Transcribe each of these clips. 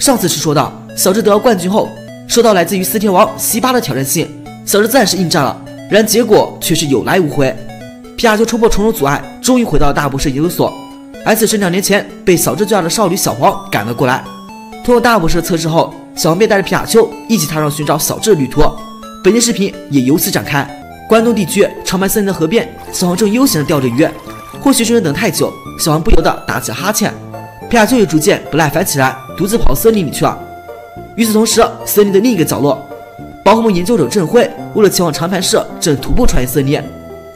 上次是说到小智得到冠军后，收到来自于四天王西巴的挑战信，小智自然是应战了，然结果却是有来无回。皮卡丘冲破重重阻碍，终于回到了大博士研究所。而此时两年前被小智救下的少女小黄赶了过来。通过大博士的测试后，小黄便带着皮卡丘一起踏上寻找小智的旅途。本期视频也由此展开。关东地区长白森林的河边，小黄正悠闲地钓着鱼。或许是因为等太久，小黄不由得打起了哈欠。皮卡丘也逐渐不耐烦起来，独自跑森林里去了。与此同时，森林的另一个角落，宝可梦研究者郑辉为了前往长盘社，正徒步穿越森林。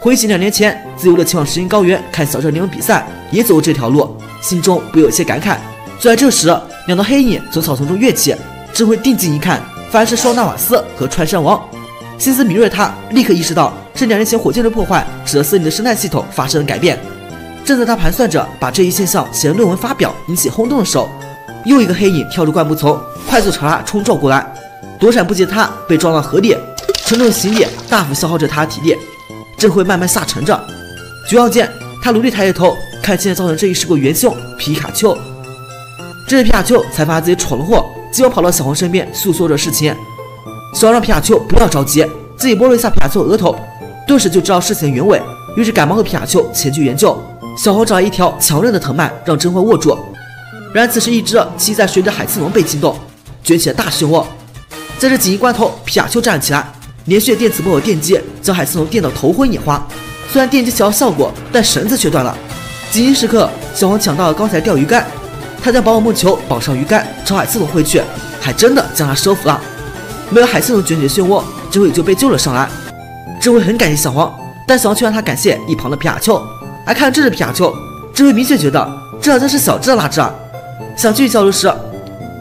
回忆起两年前自由的前往石英高原看小镇联盟比赛，也走过这条路，心中不由有些感慨。就在这时，两道黑影从草丛中跃起，郑辉定睛一看，发现是双纳瓦斯和穿山王。心思敏锐的他立刻意识到，是两年前火箭的破坏使得森林的生态系统发生了改变。正在他盘算着把这一现象写成论文发表，引起轰动的时候，又一个黑影跳出灌木丛，快速朝他冲撞过来。躲闪不及的他被撞到河里，沉重的行李大幅消耗着他的体力。正会慢慢下沉着，绝望间，他努力抬起头，看清了造成这一事故元凶皮卡丘。这时皮卡丘才发现自己闯了祸，急忙跑到小黄身边诉说着事情。小黄让皮卡丘不要着急，自己摸了一下皮卡丘额头，顿时就知道事情的原委，于是赶忙和皮卡丘前去援救。小黄找来一条强韧的藤蔓，让真辉握住。然而此时，一只栖在水里的海刺龙被惊动，卷起了大漩涡。在这紧急关头，皮卡丘站了起来，连续的电磁波和电击将海刺龙电到头昏眼花。虽然电击起到效果，但绳子却断了。紧急时刻，小黄抢到了刚才钓鱼竿，他将保姆梦球绑上鱼竿，朝海刺龙挥去，还真的将它收服了。没有海刺龙卷起的漩涡，智慧就被救了上来。智慧很感谢小黄，但小黄却让他感谢一旁的皮卡丘。而看这只皮卡丘，智慧明确觉得这好像是小智的那只。想继续交流时，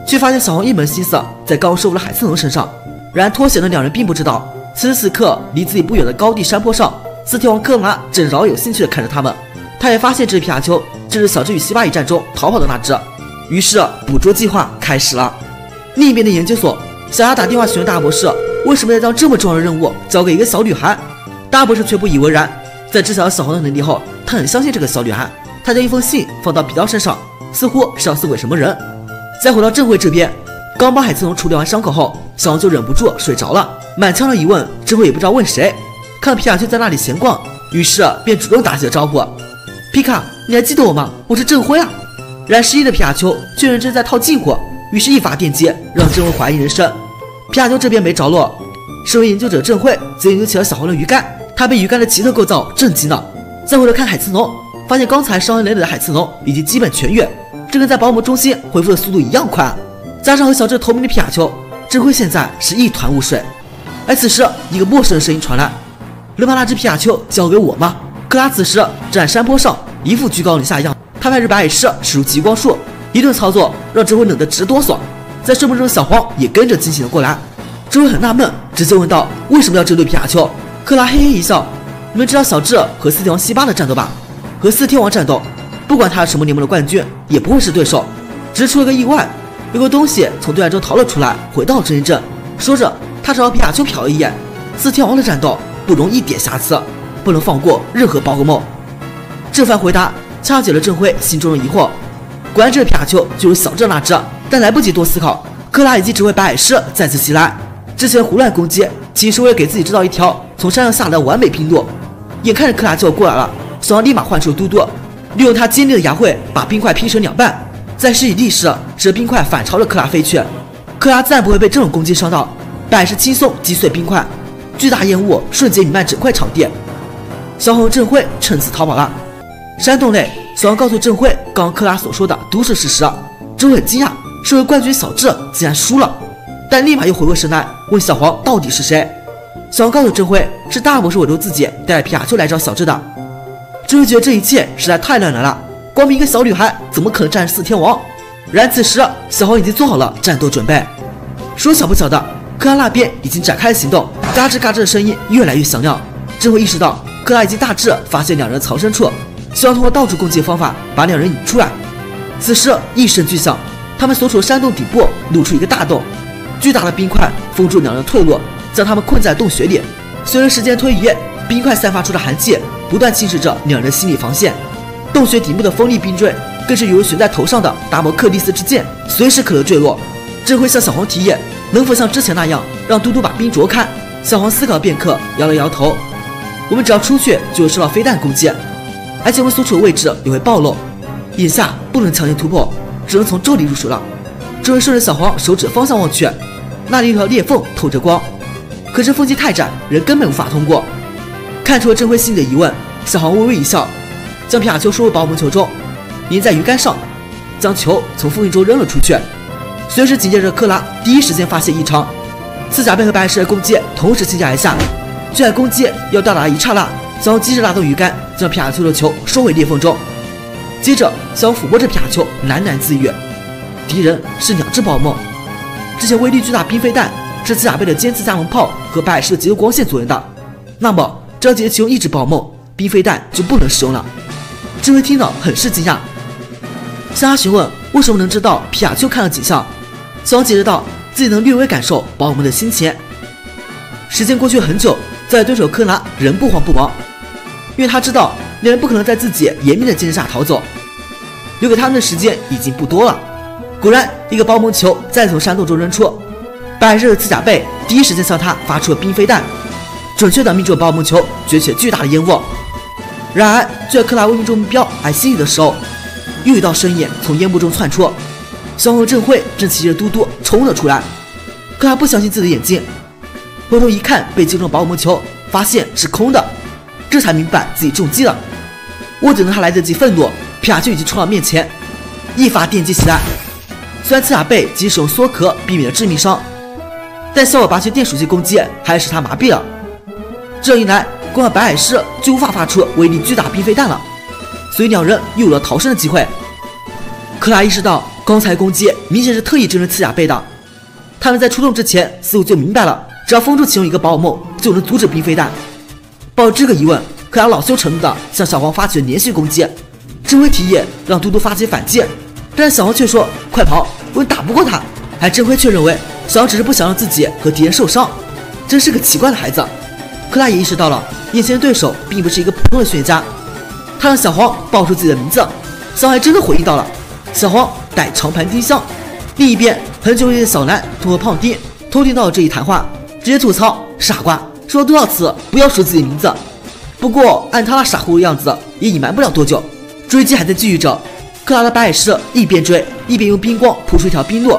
却发现小红一门心思在刚收服的海刺龙身上。然而脱险的两人并不知道，此时此刻离自己不远的高地山坡上，四天王克拉正饶有兴趣地看着他们。他也发现这只皮卡丘正是小智与西巴一战中逃跑的那只。于是捕捉计划开始了。另一边的研究所，小雅打电话询问大博士，为什么要将这么重要的任务交给一个小女孩？大博士却不以为然。在知晓了小黄的能力后，他很相信这个小女孩。他将一封信放到比刀身上，似乎是要送给什么人。再回到郑慧这边，刚帮海刺龙处理完伤口后，小黄就忍不住睡着了。满腔的疑问，郑慧也不知道问谁。看到皮卡丘在那里闲逛，于是便主动打起了招呼：“皮卡，你还记得我吗？我是郑辉啊！”然失忆的皮卡丘却认真在套近乎，于是一发电击让郑辉怀疑人生。皮卡丘这边没着落，身为研究者郑慧则研究起了小黄的鱼竿。他被鱼竿的奇特构造震惊了。再回头看海刺龙，发现刚才伤痕累累的海刺龙已经基本痊愈，这跟在保姆中心恢复的速度一样快。加上和小智同名的皮卡丘，智慧现在是一团雾水。而此时，一个陌生的声音传来：“能把那只皮卡丘交给我吗？”克拉此时站在山坡上，一副居高临下样。他派着白矮狮使出极光术，一顿操作让智慧冷得直哆嗦。在睡梦中的小黄也跟着惊醒了过来。智慧很纳闷，直接问道：“为什么要针对皮卡丘？”克拉嘿嘿一笑：“你们知道小智和四天王西巴的战斗吧？和四天王战斗，不管他什么联盟的冠军，也不会是对手。只是出了个意外，有个东西从对岸中逃了出来，回到了真人镇。”说着，他朝皮卡丘瞟了一眼。四天王的战斗不容一点瑕疵，不能放过任何宝可梦。这番回答掐解了郑辉心中的疑惑。果然，这皮卡丘就是小智那只。但来不及多思考，克拉已经指挥白矮狮再次袭来。之前胡乱攻击，其实是为了给自己制造一条。从山上下来的完美拼路，眼看着克拉就要过来了，小王立马唤出了嘟嘟，利用他尖利的牙喙把冰块劈成两半，再施以力势，使冰块反朝着克拉飞去。克拉自然不会被这种攻击伤到，百是轻松击碎冰块，巨大烟雾瞬间弥漫整块场地。小黄郑辉趁此逃跑了。山洞内，小王告诉郑辉，刚刚克拉所说的都是事实。郑辉很惊讶，身为冠军小智竟然输了，但立马又回过神来，问小黄到底是谁。小黄告诉郑辉，是大博士委托自己带着皮卡丘来找小智的。郑辉觉得这一切实在太乱来了，光凭一个小女孩怎么可能战胜四天王？然而此时，小黄已经做好了战斗准备。说小不小的，克拉那边已经展开了行动，嘎吱嘎吱的声音越来越响亮。郑辉意识到，克拉已经大致发现两人藏身处，希望通过到处攻击的方法把两人引出来。此时一声巨响，他们所处的山洞底部露出一个大洞，巨大的冰块封住两人退路。将他们困在洞穴里。随着时间推移，冰块散发出的寒气不断侵蚀着两人心理防线。洞穴顶部的锋利冰锥更是犹如悬在头上的达摩克利斯之剑，随时可能坠落。郑辉向小黄提议，能否像之前那样让嘟嘟把冰啄开？小黄思考片刻，摇了摇头。我们只要出去，就会受到飞弹攻击，而且我们所处的位置也会暴露。眼下不能强行突破，只能从这里入手了。郑辉顺着小黄手指方向望去，那里有条裂缝透着光，可是缝隙太窄，人根本无法通过。看出了郑辉心里的疑问，小航微微一笑，将皮卡丘收入保姆球中，粘在鱼竿上，将球从缝隙中扔了出去。随时紧接着，克拉第一时间发现异常，刺甲贝和白石的攻击同时倾下而下。就在攻击要到达一刹那，小航及时拉动鱼竿，将皮卡丘的球收回裂缝中。接着，小航抚摸着皮卡丘，喃喃自语：“敌人是两只宝梦。这些威力巨大冰飞弹是机甲背的尖刺加农炮和白石的极速光线所用的。那么，只要启用一直保梦，冰飞弹就不能使用了。”智慧听了很是惊讶，向他询问为什么能知道皮卡丘看了景象。小黄解释道：“自己能略微感受宝物们的心情。”时间过去很久。在对手柯南仍不慌不忙，因为他知道两人不可能在自己严密的监视下逃走，留给他们的时间已经不多了。果然，一个暴风球再从山洞中扔出，白热的刺甲贝第一时间向他发出了冰飞弹，准确的命中了暴风球，卷起巨大的烟雾。然而，就在克拉为命中目标而心仪的时候，又一道身影从烟雾中窜出，小红和郑慧正骑着嘟嘟冲了出来。克拉不相信自己的眼睛。回头一看，被击中的保姆球发现是空的，这才明白自己中计了。我等他来得及愤怒，皮卡丘已经冲到面前，一发电击起来。虽然刺甲贝即使用缩壳避免了致命伤，但小尾巴球电属性攻击还是使他麻痹了。这样一来，光靠白海狮就无法发出威力巨大冰飞弹了，所以两人又有了逃生的机会。克拉意识到刚才攻击明显是特意针对刺甲贝的，他们在出动之前似乎就明白了。只要封住其中一个宝可梦，就能阻止冰飞弹。抱着这个疑问，克拉恼羞成怒的向小黄发起了连续攻击。智慧提议让嘟嘟发起反击，但小黄却说：“快跑，我们打不过他。”而智慧却认为小黄只是不想让自己和敌人受伤，真是个奇怪的孩子。克拉也意识到了眼前的对手并不是一个普通的学家，他让小黄报出自己的名字，小黄还真的回应到了。小黄带长盘丁香。另一边，很久没见的小蓝通过胖丁偷听到了这一谈话。直接吐槽傻瓜，说了多少次不要说自己名字。不过按他那傻乎乎的样子，也隐瞒不了多久。追击还在继续着，克拉的白矮狮一边追一边用冰光铺出一条冰路，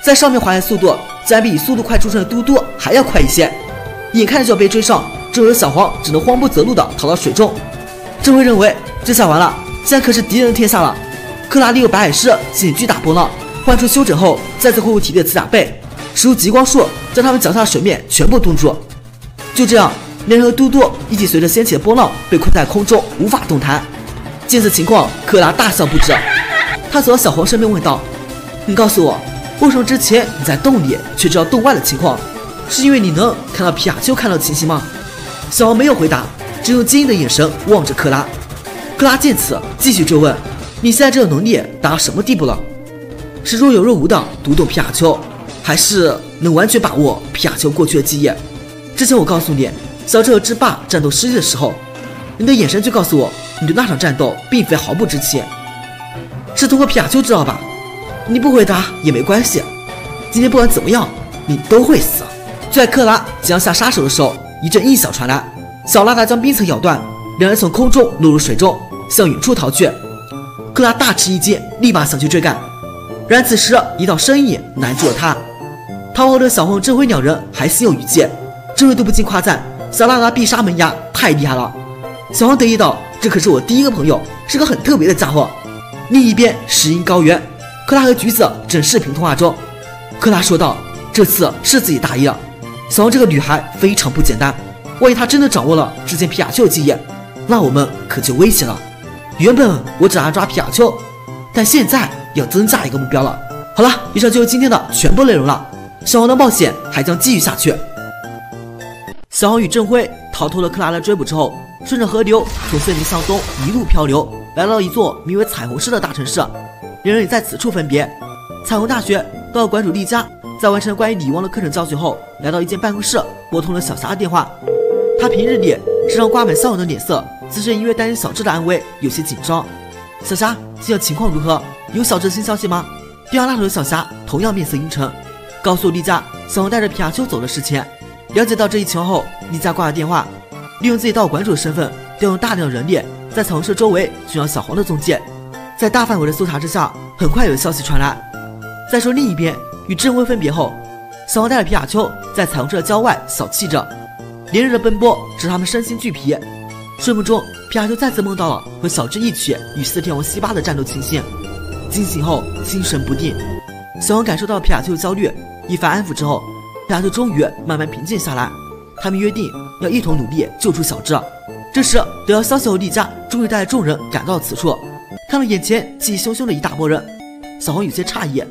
在上面滑行速度竟然比以速度快出生的嘟嘟还要快一些。眼看着就要被追上，这时小黄只能慌不择路的逃到水中。郑辉认为这下完了，现在可是敌人的天下了。克拉利用白矮狮吸引巨大波浪，换出休整后再次恢复体力的刺甲贝。使出极光术，将他们脚下的水面全部冻住。就这样，连人和嘟嘟一起随着掀起的波浪被困在空中，无法动弹。见此情况，克拉大笑不止。他走到小黄身边问道：“你告诉我，为什么之前你在洞里却知道洞外的情况？是因为你能看到皮卡丘看到的情形吗？”小黄没有回答，只用坚毅的眼神望着克拉。克拉见此，继续追问：“你现在这种能力达到什么地步了？是若有若无的读懂皮卡丘？”还是能完全把握皮卡丘过去的记忆。之前我告诉你，小智和之霸战斗失利的时候，你的眼神就告诉我，你对那场战斗并非毫不知情。是通过皮卡丘知道吧？你不回答也没关系。今天不管怎么样，你都会死。就在克拉即将下杀手的时候，一阵异响传来，小拉达将冰层咬断，两人从空中落入水中，向远处逃去。克拉大吃一惊，立马想去追赶，然而此时一道身影拦住了他。逃后的小黄、郑辉两人还心有余悸，郑辉都不禁夸赞小拉达必杀门牙太厉害了。小黄得意道：“这可是我第一个朋友，是个很特别的家伙。”另一边，石英高原，克拉和橘子正视频通话中。克拉说道：“这次是自己大意了。小黄这个女孩非常不简单，万一她真的掌握了之前皮卡丘的记忆，那我们可就危险了。原本我只要抓皮卡丘，但现在要增加一个目标了。好了，以上就是今天的全部内容了。”小王的冒险还将继续下去。小王与郑辉逃脱了克拉的追捕之后，顺着河流从森林向东一路漂流，来到了一座名为彩虹市的大城市。两人也在此处分别。彩虹大学到馆主丽佳，在完成关于李王的课程教学后，来到一间办公室，拨通了小霞的电话。他平日里时常挂满笑容的脸色，此时因为担心小智的安危，有些紧张。小霞，现在情况如何？有小智新消息吗？电话那头的小霞同样面色阴沉，告诉丽佳小红带着皮卡丘走的事情。了解到这一情况后，丽佳挂了电话，利用自己道馆主的身份，调用大量人力在彩虹社周围寻找小黄的踪迹。在大范围的搜查之下，很快有消息传来。再说另一边，与郑薇分别后，小黄带着皮卡丘在彩虹社郊外小憩着，连日的奔波使他们身心俱疲。睡梦中，皮卡丘再次梦到了和小智一起与四天王西巴的战斗情形，惊醒后心神不定。小黄感受到皮卡丘的焦虑，一番安抚之后，皮卡丘终于慢慢平静下来。他们约定要一同努力救出小智。这时，得到消息后，丽佳终于带着众人赶到此处，看到眼前气汹汹的一大波人，小红有些诧异。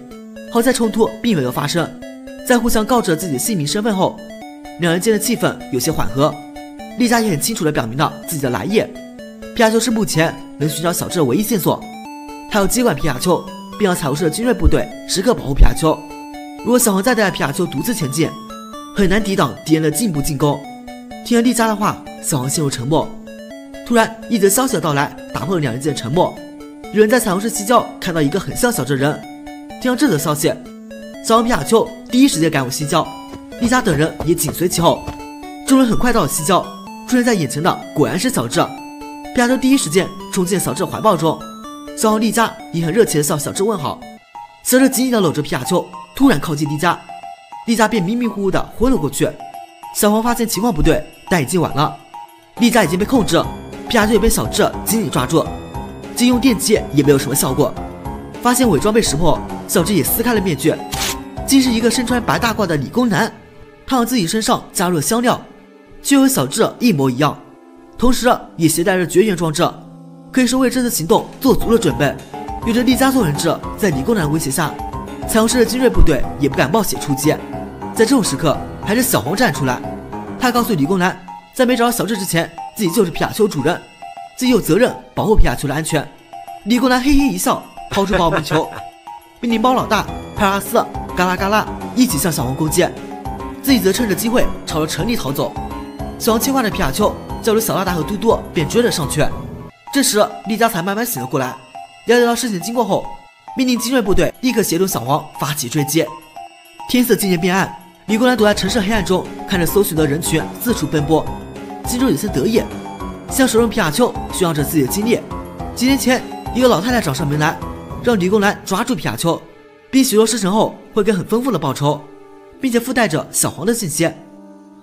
好在冲突并没有发生，在互相告知了自己的姓名身份后，两人间的气氛有些缓和。丽佳也很清楚地表明了自己的来意，皮卡丘是目前能寻找小智的唯一线索，他要接管皮卡丘，并让彩虹社的精锐部队时刻保护皮卡丘。如果小红再带皮卡丘独自前进，很难抵挡敌人的进一步进攻。听了丽佳的话，小王陷入沉默。突然，一则消息的到来打破了两人间的沉默，有人在彩虹市西郊看到一个很像小智的人。听到这则消息，小王皮卡丘第一时间赶往西郊，丽佳等人也紧随其后。众人很快到了西郊，出现在眼前的果然是小智。皮卡丘第一时间冲进小智怀抱中，小王、丽佳也很热情地向小智问好。小智紧紧地搂着皮卡丘，突然靠近丽佳，丽佳便迷迷糊糊地昏了过去。小黄发现情况不对，但已经晚了，丽佳已经被控制，皮卡丘也被小智紧紧抓住，即用电击也没有什么效果。发现伪装被识破。小智也撕开了面具，竟是一个身穿白大褂的理工男。他往自己身上加入了香料，却和小智一模一样，同时也携带着绝缘装置，可以说为这次行动做足了准备。有着丽佳做人质，在理工男威胁下，彩虹社的精锐部队也不敢冒险出击。在这种时刻，还是小黄站出来，他告诉理工男，在没找到小智之前，自己就是皮卡丘主人，自己有责任保护皮卡丘的安全。理工男嘿嘿一笑，抛出保温球。命令猫老大派拉斯、嘎啦嘎啦一起向小黄攻击，自己则趁着机会朝着城里逃走。小黄牵挂着皮卡丘，叫住小拉达和嘟嘟，便追了上去。这时，丽佳才慢慢醒了过来，了解到事情经过后，命令精锐部队立刻协助小黄发起追击。天色渐渐变暗，李工男躲在城市黑暗中，看着搜寻的人群四处奔波，心中有些得意，向手中皮卡丘炫耀着自己的经历。几年前，一个老太太找上门来。让理工男抓住皮卡丘，并许诺事成后会给很丰富的报酬，并且附带着小黄的信息。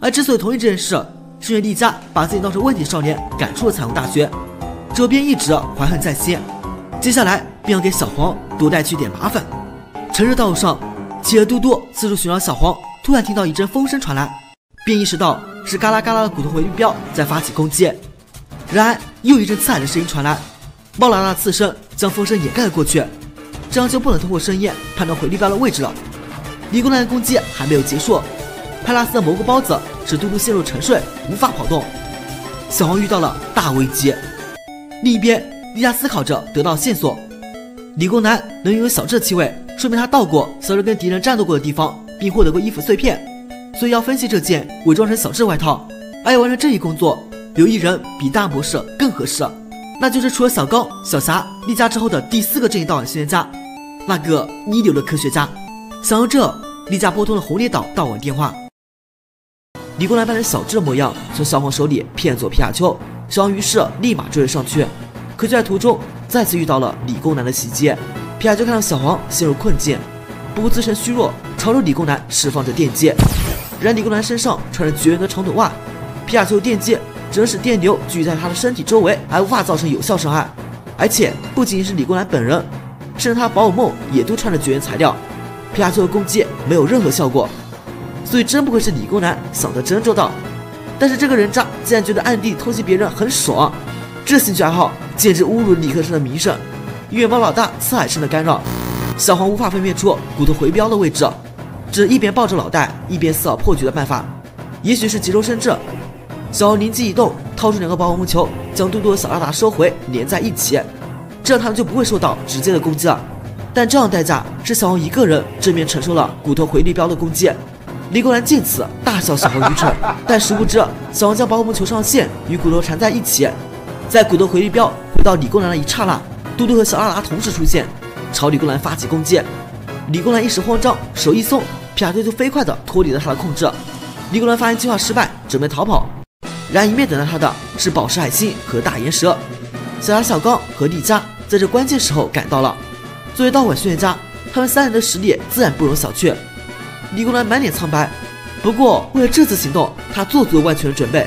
而之所以同意这件事，是因为丽佳把自己闹成问题少年赶出了彩虹大学，这边一直怀恨在心。接下来便要给小黄多带去点麻烦。城市道路上，企鹅嘟嘟四处寻找小黄，突然听到一阵风声传来，便意识到是嘎啦嘎啦的骨头回力镖在发起攻击。然而又一阵刺耳的声音传来。猫老大的刺声将风声掩盖了过去，这样就不能通过声音判断回力镖的位置了。理工男的攻击还没有结束，派拉斯的蘑菇包子使嘟嘟陷入沉睡，无法跑动。小黄遇到了大危机。另一边，丽佳思考着得到线索：理工男能拥有小智的气味，说明他到过小智跟敌人战斗过的地方，并获得过衣服碎片，所以要分析这件伪装成小智外套。而要完成这一工作，有一人比大博士更合适。那就是除了小高、小霞、丽佳之后的第四个正义道网训练家，那个一流的科学家。想到这，丽佳拨通了红莲岛道网电话。理工男扮成小智的模样，从小黄手里骗走皮卡丘，小黄于是立马追了上去。可就在途中，再次遇到了理工男的袭击。皮卡丘看到小黄陷入困境，不顾自身虚弱，朝着理工男释放着电击。然理工男身上穿着绝缘的长筒袜，皮卡丘电击。只能使电流聚集在他的身体周围，还无法造成有效伤害。而且不仅仅是理工男本人，甚至他宝可梦也都穿着绝缘材料，皮卡丘的攻击没有任何效果。所以真不愧是理工男，想得真周到。但是这个人渣竟然觉得暗地偷袭别人很爽，这兴趣爱好简直侮辱理科生的名声。月猫老大刺海生的干扰，小黄无法分辨出骨头回镖的位置，只一边抱着脑袋，一边思考破局的办法。也许是急中生智。小黄灵机一动，掏出两个宝可梦球，将嘟嘟和小拉达收回，连在一起，这样他们就不会受到直接的攻击了。但这样代价是小黄一个人正面承受了骨头回力镖的攻击。李工男见此大笑小黄愚蠢，但殊不知小黄将宝可梦球上线与骨头缠在一起，在骨头回力镖回到李工男的一刹那，嘟嘟和小拉达同时出现，朝李工男发起攻击。李公兰一时慌张，手一松，皮卡丘就飞快地脱离了他的控制。李公兰发现计划失败，准备逃跑，然而迎面等待他的是宝石海星和大岩蛇。小牙、小刚和丽佳在这关键时候赶到了。作为道馆训练家，他们三人的实力自然不容小觑。李公兰满脸苍白，不过为了这次行动，他做足了万全的准备。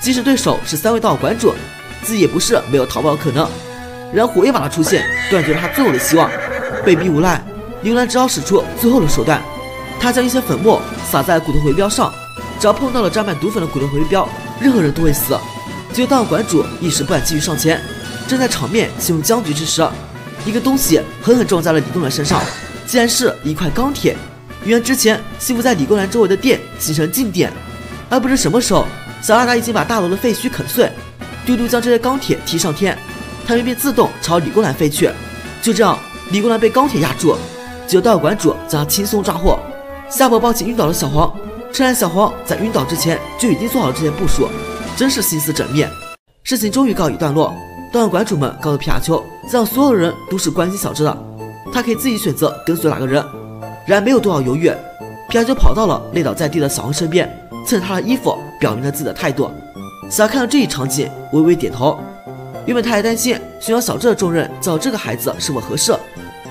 即使对手是三位道馆主，自己也不是没有逃跑的可能。然而火焰马的出现断绝了他最后的希望。被逼无奈，李公兰只好使出最后的手段。他将一些粉末撒在骨头回标上，只要碰到了沾满毒粉的骨头回标，任何人都会死。就当馆主一时不敢继续上前，正在场面陷入僵局之时，一个东西狠狠撞在了李公兰身上，竟然是一块钢铁。原来之前吸附在李公兰周围的电形成静电，而不知什么时候。小阿达已经把大楼的废墟啃碎，丢丢将这些钢铁踢上天，他们便自动朝李公兰飞去。就这样，李公兰被钢铁压住，只有道馆主将他轻松抓获。夏伯抱起晕倒的小黄，趁然小黄在晕倒之前就已经做好了这些部署，真是心思缜密。事情终于告一段落，道馆主们告诉皮卡丘，让所有人都是关心小智的，他可以自己选择跟随哪个人。然而没有多少犹豫，皮卡丘跑到了累倒在地的小黄身边。蹭他的衣服，表明了自己的态度。小孩看到这一场景，微微点头。原本他还担心寻找小智的重任交这个孩子是否合适，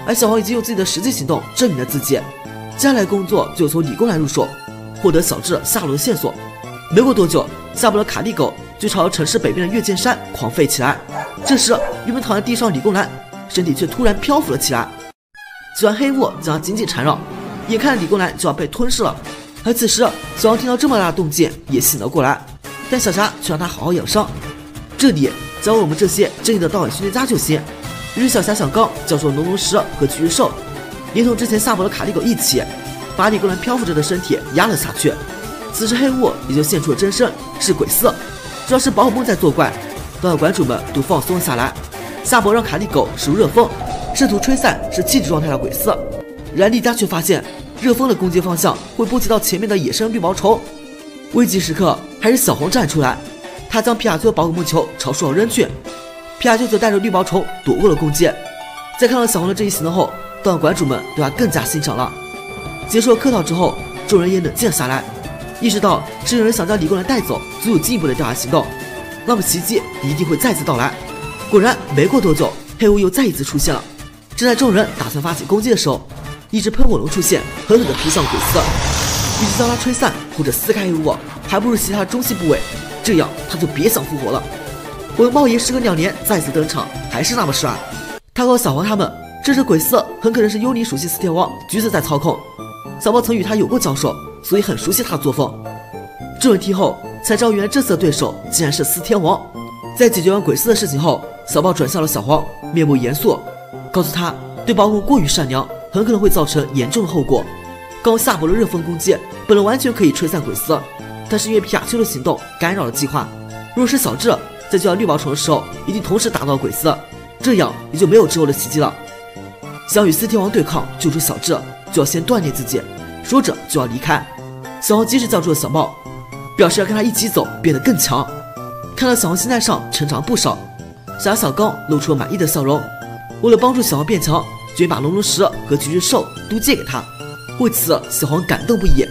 而小黄已经用自己的实际行动证明了自己。接下来工作就从理工男入手，获得小智下落的线索。没过多久，下播的卡利狗就朝着城市北边的月见山狂吠起来。这时，原本躺在地上的理工男身体却突然漂浮了起来，几团黑雾将他紧紧缠绕，眼看理工男就要被吞噬了。而此时，小黄听到这么大的动静，也醒了过来。但小霞却让他好好养伤，这里交给我们这些正义的道馆训练家就行。于是，小霞、小刚教授了龙龙石和巨巨兽，连同之前下播的卡利狗一起，把李格兰漂浮着的身体压了下去。此时，黑雾也就现出了真身，是鬼色。主要是宝可梦在作怪，道馆馆主们都放松了下来。夏伯让卡利狗使出热风，试图吹散是气质状态的鬼色，然丽佳却发现。热风的攻击方向会波及到前面的野生绿毛虫，危急时刻还是小黄站出来，他将皮卡丘的宝可梦球朝树上扔去，皮卡丘则带着绿毛虫躲过了攻击。在看到小黄的这一行动后，道馆主们对他更加欣赏了。结束了客套之后，众人也冷静了下来，意识到是有人想将李工人带走，足有进一步的调查行动，那么奇迹一定会再次到来。果然，没过多久，黑雾又再一次出现了。正在众人打算发起攻击的时候。一只喷火龙出现，狠狠地劈向鬼色。与其将它吹散或者撕开黑雾，还不如其他中心部位，这样他就别想复活了。我的茂爷时隔两年再次登场，还是那么帅。他告诉小黄他们，这只鬼色很可能是幽灵属性四天王橘子在操控。小豹曾与他有过交手，所以很熟悉他的作风。这问题后才知道，原来这次的对手竟然是四天王。在解决完鬼色的事情后，小豹转向了小黄，面目严肃，告诉他对宝物过于善良。很可能会造成严重的后果。刚下播的热风攻击本来完全可以吹散鬼丝，但是因为皮卡丘的行动干扰了计划。若是小智在救下绿毛虫的时候，一定同时打到鬼丝，这样也就没有之后的奇迹了。想与四天王对抗，救出小智，就要先锻炼自己。说着就要离开。小黄及时叫住了小茂，表示要跟他一起走，变得更强。看到小黄心态上成长不少，小小刚露出了满意的笑容。为了帮助小黄变强。决定把龙龙石和巨巨兽都借给他，为此小黄感动不已，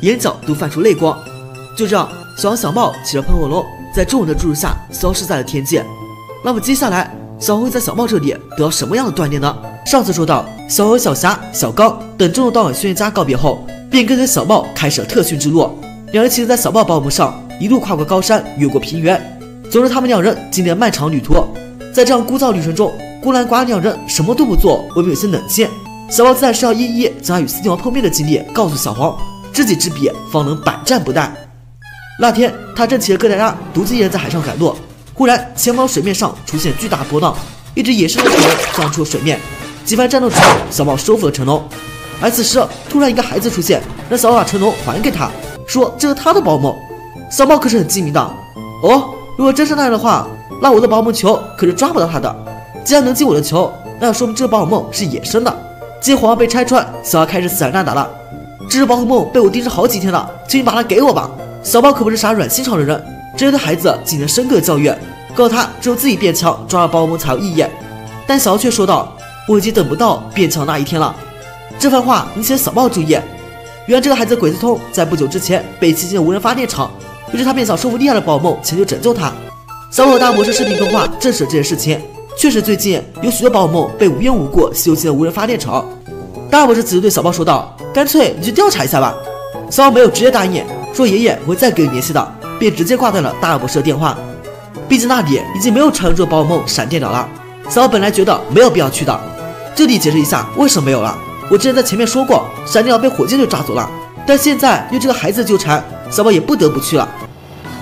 眼角都泛出泪光。就这样，小黄小茂骑着喷火龙，在众人的注视下消失在了天界。那么接下来，小黄会在小茂这里得到什么样的锻炼呢？上次说到，小黄、小霞、小刚等众多道馆训练家告别后，便跟着小茂开始了特训之路。两人骑着在小茂宝马上，一路跨过高山，越过平原。总之，他们两人经历了漫长旅途，在这样枯燥旅程中。孤兰寡两人什么都不做，未免有些冷清。小茂自然是要一一将他与四天王碰面的经历告诉小黄，知己知彼，方能百战不殆。那天，他正骑着哥达拉独自一人在海上赶路，忽然前方水面上出现巨大波浪，一只野生的恐龙钻出了水面。几番战斗之后，小豹收服了成龙。而此时，突然一个孩子出现，让小豹把成龙还给他，说这是他的宝物。小豹可是很精明的，哦，如果真是那样的话，那我的宝物球可是抓不到他的。既然能进我的球，那说明这个宝可梦是野生的。见皇上被拆穿，小奥开始死缠烂打了。这只宝可梦被我盯着好几天了，请你把它给我吧。小宝可不是啥软心肠的人，只有对孩子进行深刻教育，告诉他只有自己变强，抓了宝可梦才有意义。但小奥却说道：“我已经等不到变强那一天了。”这番话引起了小豹注意。原来这个孩子鬼子通在不久之前被欺进了无人发电厂，于是他便想说服厉害的宝梦前去拯救他。小宝大博士视频通话证实了这件事情，确实最近有许多宝梦被无缘无故吸进了无人发电厂。大博士此时对小豹说道：“干脆你去调查一下吧。”小宝没有直接答应，说爷爷会再跟你联系的，便直接挂断了大博士的电话。毕竟那里已经没有传说宝可梦闪电鸟了。小宝本来觉得没有必要去的，这里解释一下为什么没有了。我之前在前面说过，闪电鸟被火箭队抓走了，但现在有这个孩子的纠缠，小宝也不得不去了。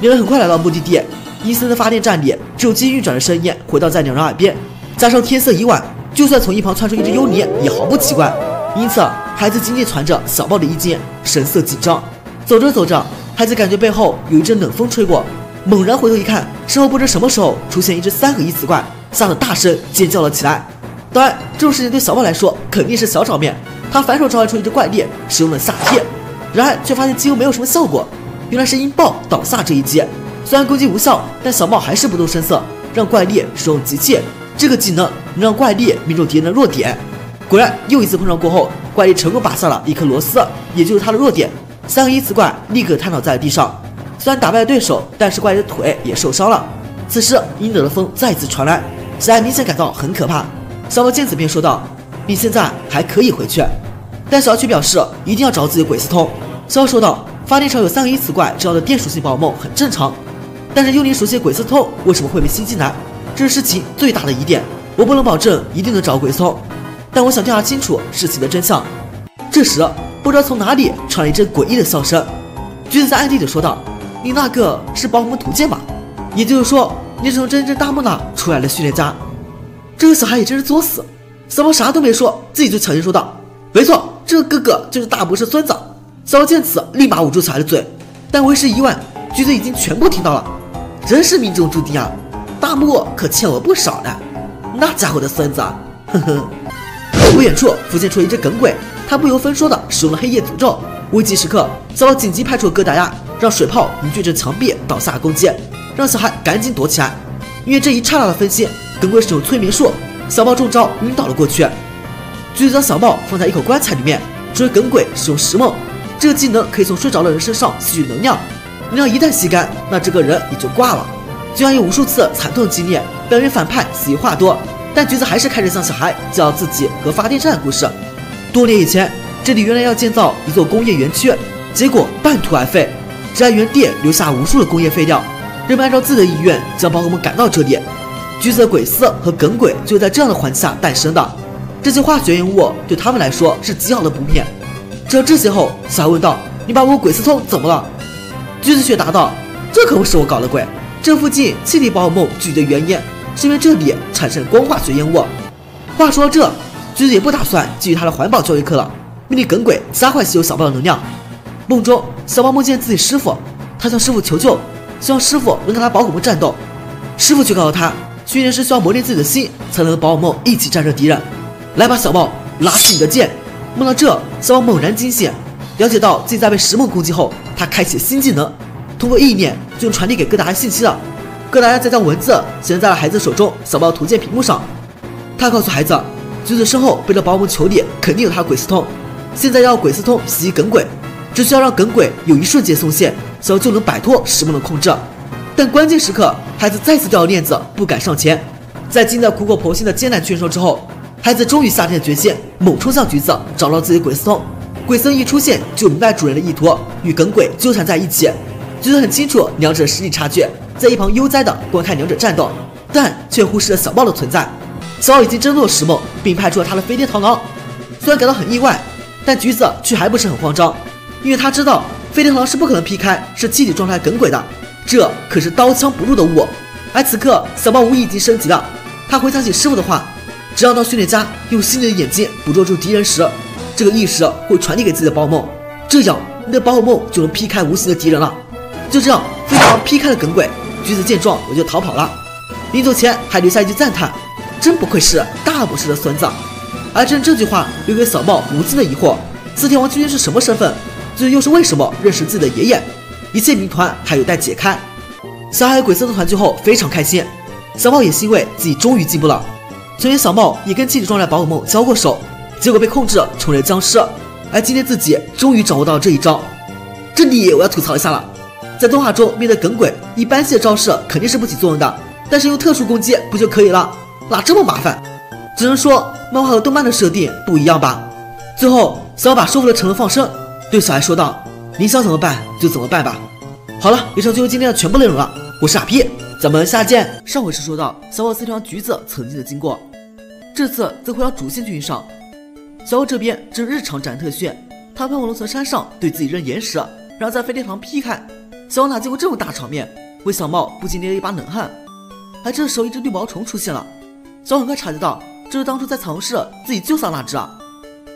两人很快来到目的地。阴森的发电站里，只有机运转的声音回荡在两人耳边，加上天色已晚，就算从一旁窜出一只幽灵也毫不奇怪。因此，孩子紧紧攒着小豹的衣襟，神色紧张。走着走着，孩子感觉背后有一阵冷风吹过，猛然回头一看，身后不知什么时候出现一只三合一磁怪，吓得大声尖叫了起来。当然，这种事情对小豹来说肯定是小场面，他反手召唤出一只怪猎，使用了下贴，然而却发现几乎没有什么效果，原来是音爆挡下这一击。虽然攻击无效，但小茂还是不动声色，让怪猎使用极切这个技能，能让怪猎命中敌人的弱点。果然，又一次碰撞过后，怪力成功拔下了一颗螺丝，也就是他的弱点。三个一磁怪立刻瘫倒在了地上。虽然打败了对手，但是怪猎的腿也受伤了。此时，阴冷的风再次传来，小爱明显感到很可怕。小茂见此便说道：“你现在还可以回去。”但小艾却表示一定要找自己的鬼斯通。小奥说道：“发电厂有三个一磁怪这样的电属性宝梦很正常。”但是幽灵熟悉鬼斯通为什么会被吸进来？这是事情最大的疑点。我不能保证一定能找鬼斯通，但我想调查清楚事情的真相。这时，不知道从哪里传来一阵诡异的笑声。橘子在暗地里说道：“你那个是保姆图鉴吧？也就是说，你是从真正大木那出来的训练家？”这个小孩也真是作死。小猫啥都没说，自己就抢先说道：“没错，这个哥哥就是大博士孙子。”小猫见此，立马捂住小孩的嘴，但为时已晚，橘子已经全部听到了。真是命中注定啊！大木可欠我不少呢。那家伙的孙子，呵呵。不远处浮现出一只耿鬼，他不由分说的使用了黑夜诅咒。危急时刻，小宝紧急派出了戈达亚，让水炮凝聚着墙壁倒下攻击，让小孩赶紧躲起来。因为这一刹那的分心，耿鬼使用催眠术，小宝中招晕倒了过去。橘子将小宝放在一口棺材里面，追耿鬼使用石梦，这个技能可以从睡着的人身上吸取能量。能量一旦吸干，那这个人也就挂了。虽然有无数次惨痛经历，表明反派死于话多，但橘子还是开始向小孩讲自己和发电站的故事。多年以前，这里原来要建造一座工业园区，结果半途而废，只在原地留下无数的工业废料。人们按照自己的意愿将宝可梦赶到这里。橘子的鬼丝和耿鬼就是在这样的环境下诞生的。这些化学烟雾对他们来说是极好的补品。知道这些后，小孩问道：“你把我鬼丝通怎么了？”橘子却答道：“这可不是我搞的鬼，这附近气体宝可梦聚集的原因是因为这里产生光化学烟雾。”话说到这，橘子也不打算继续他的环保教育课了，命令耿鬼加快吸收小豹的能量。梦中，小豹梦见自己师傅，他向师傅求救，希望师傅能跟他宝可梦战斗。师傅却告诉他，训练是需要磨练自己的心，才能和宝可梦一起战胜敌人。来吧，小豹，拉起你的剑。梦到这，小豹猛然惊醒。了解到自己在被石梦攻击后，他开启新技能，通过意念就能传递给戈达亚信息了。戈达亚再将文字显在了孩子手中小宝图鉴屏幕上。他告诉孩子，橘子身后背着保姆球里肯定有他鬼斯通，现在要鬼斯通袭击耿鬼，只需要让耿鬼有一瞬间松懈，小就能摆脱石梦的控制。但关键时刻，孩子再次掉了链子，不敢上前。在经历苦口婆心的艰难劝说之后，孩子终于下定了决心，猛冲向橘子，找到自己鬼斯通。鬼僧一出现就明白主人的意图，与耿鬼纠缠在一起。橘子很清楚两者实力差距，在一旁悠哉的观看两者战斗，但却忽视了小豹的存在。小豹已经挣脱了石梦，并派出了他的飞天螳螂。虽然感到很意外，但橘子却还不是很慌张，因为他知道飞天螳螂是不可能劈开是气体状态耿鬼的，这可是刀枪不入的物。而此刻，小豹无疑已经升级了。他回想起师傅的话：只要当训练家用心灵的眼睛捕捉住敌人时。这个意识会传递给自己的宝梦，这样你的宝可梦就能劈开无形的敌人了。就这样，飞狼劈开了耿鬼，橘子见状我就逃跑了。临走前还留下一句赞叹：“真不愧是大博士的孙子。”而正这句话留给小茂无尽的疑惑：四天王究竟是什么身份？最后又是为什么认识自己的爷爷？一切谜团还有待解开。小海鬼色的团聚后非常开心，小茂也欣慰自己终于进步了。从前小茂也跟气质状态宝可梦交过手。结果被控制成为了。僵尸。而今天自己终于掌握到这一招，这里我要吐槽一下了。在动画中，面对耿鬼，一般性的招式肯定是不起作用的，但是用特殊攻击不就可以了？哪这么麻烦？只能说漫画和动漫的设定不一样吧。最后，小把说服了陈伦放生，对小爱说道：“你想怎么办就怎么办吧。”好了，以上就是今天的全部内容了。我是阿皮，咱们下见。上回是说到小伙四条橘子曾经的经过，这次则回到主线剧情上。小伙这边正日常展特训，他喷火龙从山上对自己扔岩石，然后在飞天堂劈开。小王哪见过这种大场面，为小茂不禁捏了一把冷汗。而这时候，一只绿毛虫出现了，小很快察觉到这是当初在彩虹市自己救下那只啊。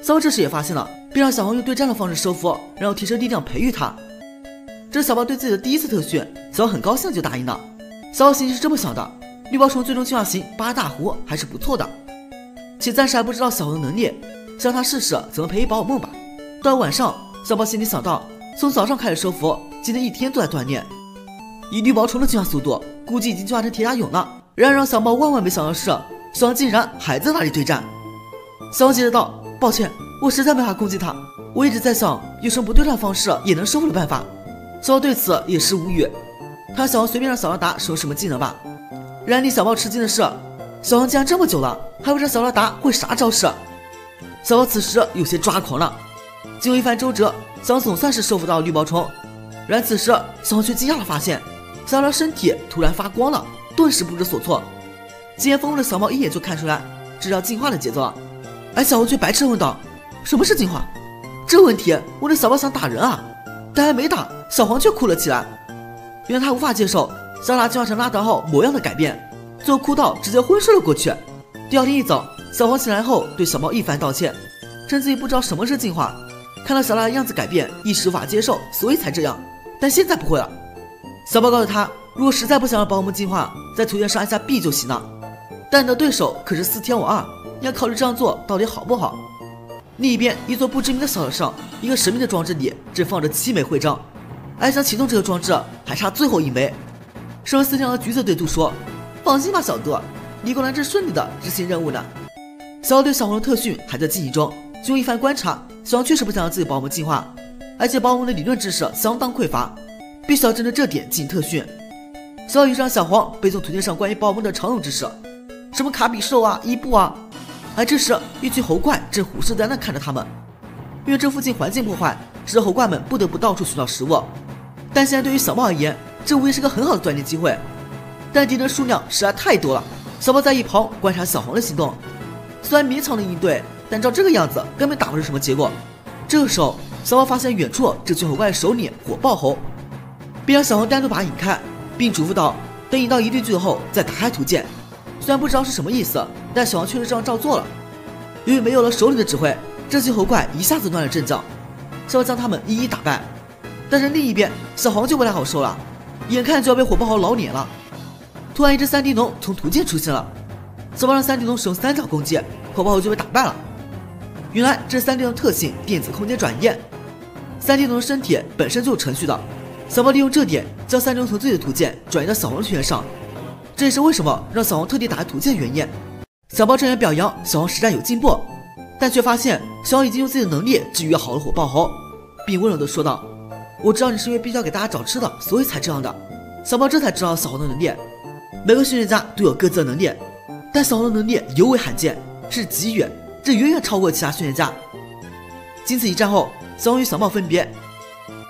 小王这时也发现了，并让小黄用对战的方式收服，然后提升力量培育它。这是小宝对自己的第一次特训，小王很高兴就答应了。小宝心里是这么想的：绿毛虫最终进化型八大湖还是不错的，且暂时还不知道小黄的能力，先让他试试怎么培育宝可梦吧。到了晚上，小宝心里想到，从早上开始收服。今天一天都在锻炼，以绿毛虫的进化速度，估计已经进化成铁甲蛹了。然而让小猫万万没想到的是，小王竟然还在那里对战。小王接着道：“抱歉，我实在没法攻击他。我一直在想，有什么不对战方式也能收服的办法。”小王对此也是无语。他小王随便让小拉达使用什么技能吧。然而令小猫吃惊的是，小王竟然这么久了还不知道小拉达会啥招式。小王此时有些抓狂了。经过一番周折，小总算是收服到了绿毛虫。然此时，小黄却惊讶地发现，小猫身体突然发光了，顿时不知所措。经验丰富的小猫一眼就看出来，这是要进化的节奏了。而小黄却白痴的问道：“什么是进化？”这问题问的小猫想打人啊！但还没打，小黄却哭了起来。原来他无法接受小拉进化成拉德后模样的改变，最后哭到直接昏睡了过去。第二天一早，小黄醒来后对小猫一番道歉，称自己不知道什么是进化，看到小拉的样子改变，一时无法接受，所以才这样。但现在不会了。小宝告诉他，如果实在不想让宝可梦进化，在图鉴上按下 B 就行了。但你的对手可是四天王二，你要考虑这样做到底好不好。另一边，一座不知名的小岛上，一个神秘的装置里正放着七枚徽章。而想启动这个装置，还差最后一枚。身为四天王的橘子对杜说：“放心吧，小杜，你果然正顺利的执行任务呢。”小奥对小黄的特训还在进行中，经过一番观察，小黄确实不想让自己宝可梦进化。而且宝可梦的理论知识相当匮乏，必须要针对这点进行特训。小雨让小黄背诵图鉴上关于宝可梦的常用知识，什么卡比兽啊、伊布啊。而这时，一群猴怪正虎视眈眈看着他们，因为这附近环境破坏，使得猴怪们不得不到处寻找食物。但现在对于小猫而言，这无疑是个很好的锻炼机会。但敌人数量实在太多了，小猫在一旁观察小黄的行动，虽然勉强能应对，但照这个样子根本打不出什么结果。这个时候。小王发现远处这群猴怪首领火爆猴，便让小黄单独把它引开，并嘱咐道：“等引到一定距离后再打开图鉴。”虽然不知道是什么意思，但小王确实这样照做了。由于没有了首领的指挥，这群猴怪一下子乱了阵脚。小王将他们一一打败，但是另一边小黄就不太好受了，眼看就要被火爆猴老碾了。突然，一只三地龙从图鉴出现了，小王让三地龙使用三角攻击，火爆猴就被打败了。原来这是三 D 的特性，电子空间转移。三 D 龙的身体本身就是程序的，小猫利用这点将三 D 龙从自己的图鉴转移到小黄的图鉴上，这也是为什么让小黄特地打开图鉴的原因。小猫正面表扬小黄实战有进步，但却发现小黄已经用自己的能力治愈好了火爆猴，并温柔地说道：“我知道你是因为必须要给大家找吃的，所以才这样的。”小猫这才知道小黄的能力。每个训练家都有各自的能力，但小黄的能力尤为罕见，是给予。这远远超过其他训练家。经此一战后，小黄与小茂分别，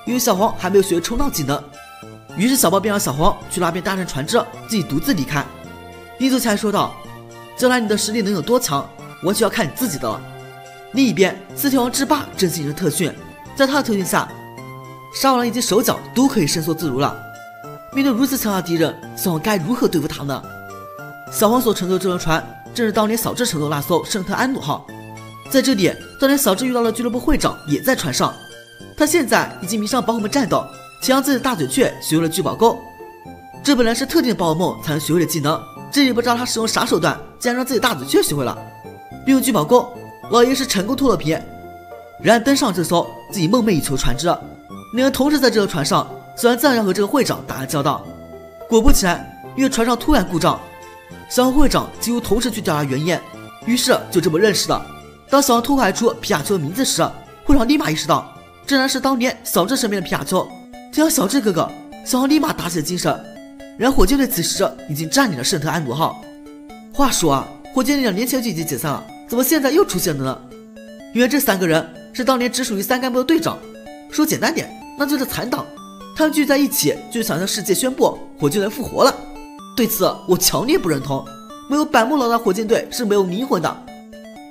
因为小黄还没有学会冲浪技能，于是小茂便让小黄去那边搭乘船只，自己独自离开。临走前说道：“将来你的实力能有多强，完全要看你自己的了。”另一边，四天王之霸正进行特训，在他的特训下，沙王狼以及手脚都可以伸缩自如了。面对如此强大的敌人，小黄该如何对付他呢？小黄所乘坐这艘船。正是当年小智乘坐那艘圣特安努号，在这里，当年小智遇到了俱乐部会长，也在船上。他现在已经迷上宝可梦战斗，且让自己的大嘴雀学会了聚宝钩。这本来是特定的宝可梦才能学会的技能，这也不知道他使用啥手段，竟然让自己大嘴雀学会了，并用聚宝钩，老爷是成功脱了皮。然而登上这艘自己梦寐以求的船只，两人同时在这个船上，自然自然要和这个会长打个交道。果不其然，因为船上突然故障。小黄会长几乎同时去调查原因，于是就这么认识了。当小王脱口而出皮卡丘的名字时，会长立马意识到，这然是当年小智身边的皮卡丘。听到小智哥哥，小王立马打起了精神。然而火箭队此时已经占领了圣特安罗号。话说啊，火箭队两年前就已经解散了，怎么现在又出现了呢？原来这三个人是当年只属于三干部的队长。说简单点，那就是残党。他们聚在一起，就想向世界宣布火箭队复活了。对此，我强烈不认同。没有百木老大，火箭队是没有灵魂的。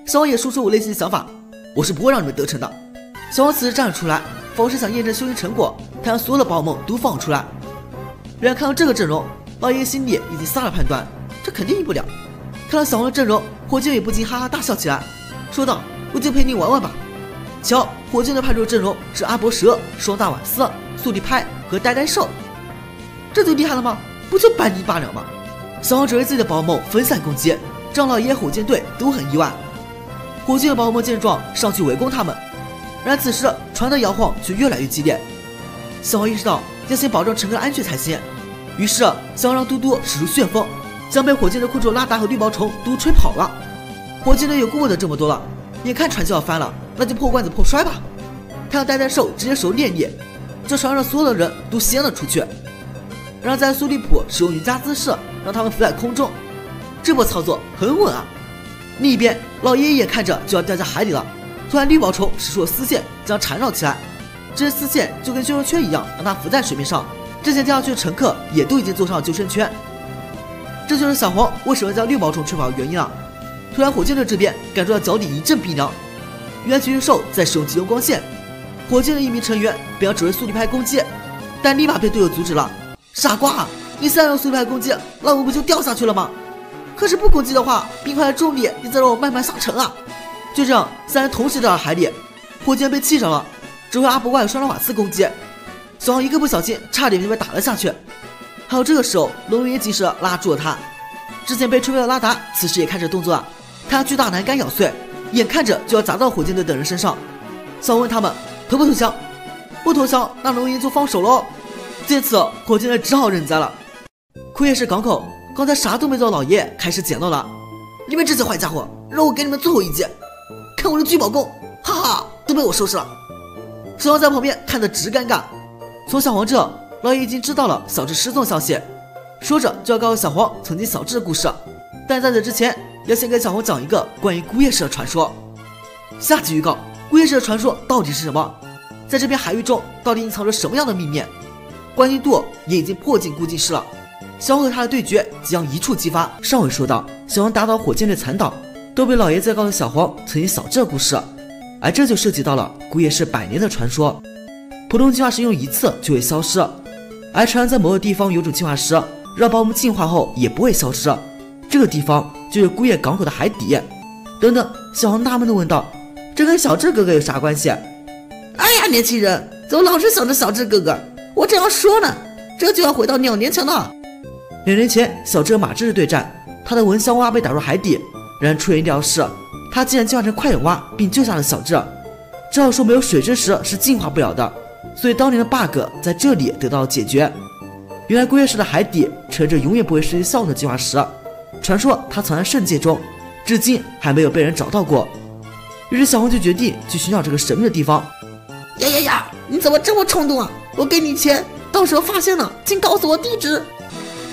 小王也说出我内心的想法，我是不会让你们得逞的。小王此时站了出来，仿佛是想验证修行成果，他将所有的宝梦都放出来。然而看到这个阵容，老爷心里已经下了判断，这肯定赢不了。看到小王的阵容，火箭也不禁哈哈大笑起来，说道：“我就陪你玩玩吧。”瞧，火箭队派出的阵容是阿伯蛇、双大瓦斯、速地拍和呆呆兽，这就厉害了吗？不就半斤八两吗？小王只为自己的宝梦分散攻击，让老爷火箭队都很意外。火箭的宝梦见状上去围攻他们，然而此时船的摇晃却越来越激烈。小王意识到要先保证乘客安全才行，于是小王让嘟嘟使出旋风，将被火箭队困住拉达和绿毛虫都吹跑了。火箭队也顾不得这么多了，眼看船就要翻了，那就破罐子破摔吧！他让呆呆兽直接手念力，这船上所有的人都掀了出去。然后在苏利普使用瑜伽姿势，让他们浮在空中。这波操作很稳啊！另一边，老爷爷看着就要掉下海里了。突然，绿毛虫使出了丝线，将缠绕起来。这些丝线就跟救生圈一样，让它浮在水面上。之前掉下去的乘客也都已经坐上了救生圈。这就是小黄为什么将绿毛虫吹跑的原因了。突然，火箭队这边感受到脚底一阵冰凉。原来，巨兽在使用集中光线。火箭的一名成员本要指挥速力派攻击，但立马被队友阻止了。傻瓜，你再用速派攻击，那我不就掉下去了吗？可是不攻击的话，冰块的重力也在让我慢慢下沉啊！就这样，三人同时掉到海里，火箭被气着了，指挥阿伯怪双人瓦斯攻击，小王一个不小心，差点就被打了下去。还有这个时候，龙云及时拉住了他。之前被吹飞的拉达，此时也开始动作了，他巨大栏杆咬碎，眼看着就要砸到火箭队等人身上。小王问他们投不投降？不投降，那龙云就放手喽。这次火箭队只好认栽了。枯叶市港口，刚才啥都没做老爷开始捡漏了。你们这些坏家伙，让我给你们最后一击，看我的聚宝功！哈哈，都被我收拾了。小黄在旁边看得直尴尬。从小黄这，老爷已经知道了小智失踪消息，说着就要告诉小黄曾经小智的故事。但在此之前，要先给小黄讲一个关于枯叶市的传说。下集预告：枯叶市的传说到底是什么？在这片海域中，到底隐藏着什么样的秘密？关心度也已经迫近估计师了，小黄和他的对决即将一触即发。上回说到，小黄打倒火箭队残党，都被老爷子告诉小黄曾经小智的故事，而这就涉及到了古野市百年的传说。普通进化石用一次就会消失，而传说在某个地方有种进化石，让宝物进化后也不会消失。这个地方就是孤叶港口的海底。等等，小黄纳闷的问道：“这跟小智哥哥有啥关系？”哎呀，年轻人，怎么老是想着小智哥哥？我正要说呢，这就要回到两年前了。两年前，小智和马智的对战，他的蚊香蛙被打入海底。然而出人意料的是，他竟然进化成快眼蛙，并救下了小智。这要说没有水之石是进化不了的，所以当年的 bug 在这里得到了解决。原来龟月石的海底沉着永远不会失去效用的进化石，传说它藏在圣界中，至今还没有被人找到过。于是小红就决定去寻找这个神秘的地方。呀呀呀！你怎么这么冲动啊？我给你钱，到时候发现了，请告诉我地址。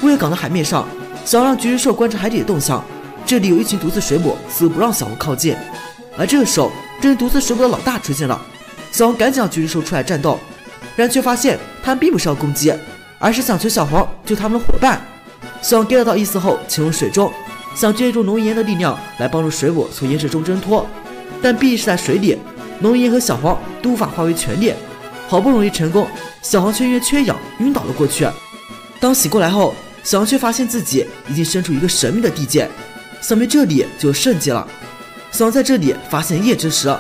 乌叶港的海面上，小黄让橘子兽观察海底的动向。这里有一群独刺水母，似乎不让小黄靠近。而这个时候，这群独刺水母的老大出现了。小黄赶紧让橘子兽出来战斗，然而却发现他们并不是要攻击，而是想求小黄救他们的伙伴。小黄 get 到意思后，潜入水中，想借助浓烟的力量来帮助水母从岩石中挣脱，但毕竟是在水里，浓烟和小黄都无法化为全力。好不容易成功，小黄却因为缺氧晕倒了过去。当醒过来后，小黄却发现自己已经身处一个神秘的地界，想必这里就是圣界了。小黄在这里发现夜之石，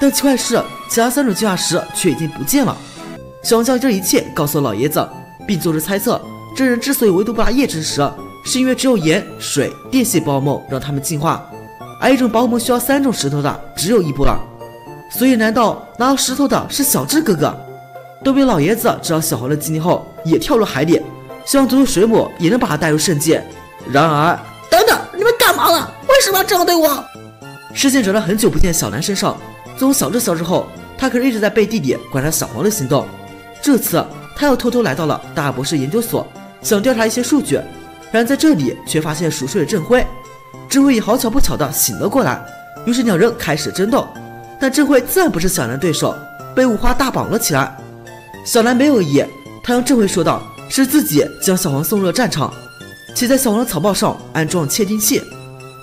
但奇怪的是，其他三种进化石却已经不见了。小黄将这一切告诉了老爷子，并做出猜测：这人之所以唯独不拿夜之石，是因为只有盐、水、电系宝梦让他们进化，而一种宝梦需要三种石头的只有一波了。所以，难道拿到石头的是小智哥哥？逗比老爷子知道小黄的经历后，也跳入海里，希望毒毒水母也能把他带入圣界。然而，等等，你们干嘛了？为什么要这样对我？视线转到很久不见小兰身上，自从小智消失后，他可是一直在背地里观察小黄的行动。这次他又偷偷来到了大博士研究所，想调查一些数据，然而在这里却发现熟睡的郑辉。郑辉也好巧不巧的醒了过来，于是两人开始争斗，但郑辉自然不是小兰对手，被五花大绑了起来。小兰没有异议，她向郑辉说道：“是自己将小黄送入了战场，且在小黄的草帽上安装了窃听器，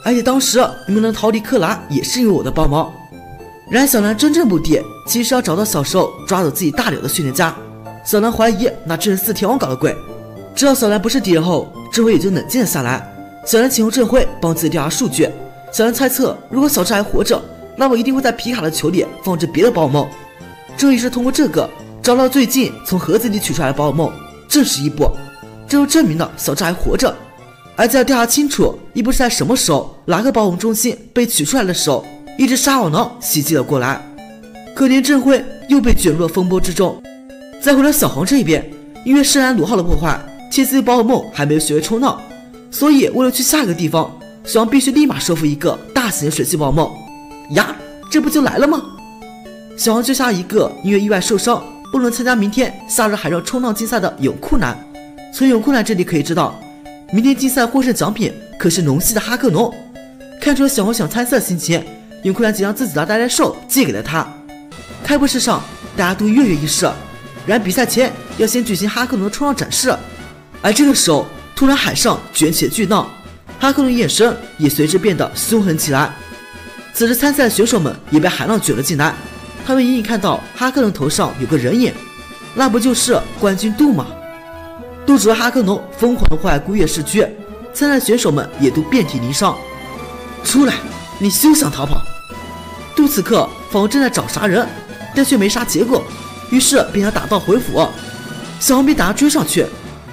而且当时你们能逃离克拉也是因为我的帮忙。”然而，小兰真正目的其实要找到小时候抓走自己大柳的训练家。小兰怀疑那正是四天王搞的鬼。知道小兰不是敌人后，郑辉也就冷静了下来。小兰请求郑辉帮自己调查数据。小兰猜测，如果小智还活着，那么一定会在皮卡的球里放置别的宝可梦。郑辉是通过这个找到最近从盒子里取出来的宝可梦，正是伊布。这就证明了小智还活着。而在调查清楚伊布是在什么时候、哪个宝可梦中心被取出来的时候。一只沙网狼袭击了过来，可怜郑辉又被卷入了风波之中。再回到小黄这一边，因为深蓝罗号的破坏，且自己宝可梦还没有学会冲浪，所以为了去下一个地方，小黄必须立马收服一个大型水系宝可梦。呀，这不就来了吗？小黄救下一个因为意外受伤不能参加明天夏日海上冲浪竞赛的泳裤男。从泳裤男这里可以知道，明天竞赛获胜奖品可是龙系的哈克农。看出了小红想参赛的心情。永库兰即将自己的呆呆兽借给了他。开幕式上，大家都跃跃欲试，然而比赛前要先举行哈克农的冲浪展示。而这个时候，突然海上卷起巨浪，哈克农眼神也随之变得凶狠起来。此时参赛的选手们也被海浪卷了进来，他们隐隐看到哈克农头上有个人影，那不就是冠军杜吗？杜主任哈克农疯狂的破坏孤月市区，参赛选手们也都遍体鳞伤。出来，你休想逃跑！杜此刻仿佛正在找啥人，但却没啥结果，于是便想打道回府。小红被打追上去，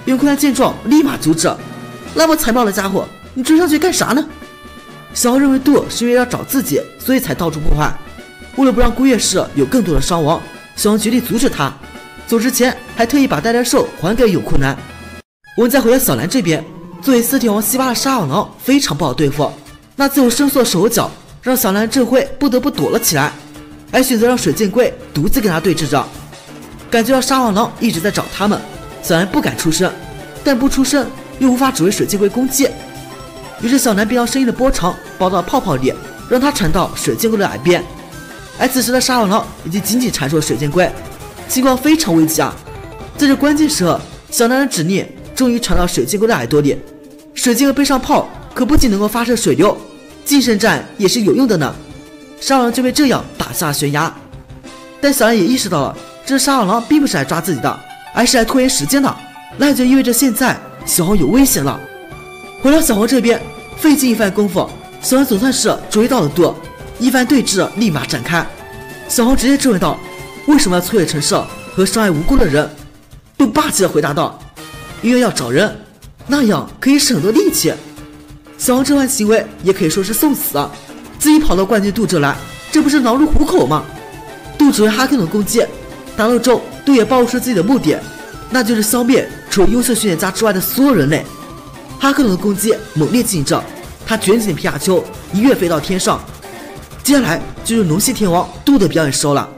永坤见状立马阻止：“那么残暴的家伙，你追上去干啥呢？”小红认为杜是因为要找自己，所以才到处破坏。为了不让孤月氏有更多的伤亡，小王决定阻止他。走之前还特意把呆呆兽还给永坤男。我们再回到小兰这边，作为四天王西巴的沙网狼非常不好对付，那自由伸缩的手脚。让小兰智慧不得不躲了起来，而选择让水箭龟独自跟他对峙着。感觉到沙网狼一直在找他们，小兰不敢出声，但不出声又无法指挥水箭龟攻击。于是小兰便将声音的波长包到泡泡里，让它传到水箭龟的耳边。而此时的沙老狼已经紧紧缠住了水箭龟，情况非常危急啊！在这关键时刻，小兰的指令终于传到水箭龟的耳朵里。水箭龟背上炮可不仅能够发射水流。近身战也是有用的呢，沙狼就被这样打下了悬崖。但小兰也意识到了，这沙老狼并不是来抓自己的，而是来拖延时间的。那就意味着现在小黄有危险了。回到小黄这边，费尽一番功夫，小黄总算是追到了杜。一番对峙立马展开，小黄直接质问道：“为什么要摧毁城市和伤害无辜的人？”杜霸气的回答道：“因为要找人，那样可以省很多力气。”小黄这番行为也可以说是送死！自己跑到冠军杜这来，这不是狼入虎口吗？杜指挥哈克农攻击，打到中，杜也暴露出自己的目的，那就是消灭除优秀训练家之外的所有人类。哈克的攻击猛烈进行着，他卷起皮卡丘一跃飞到天上。接下来就是龙系天王杜的表演时候了。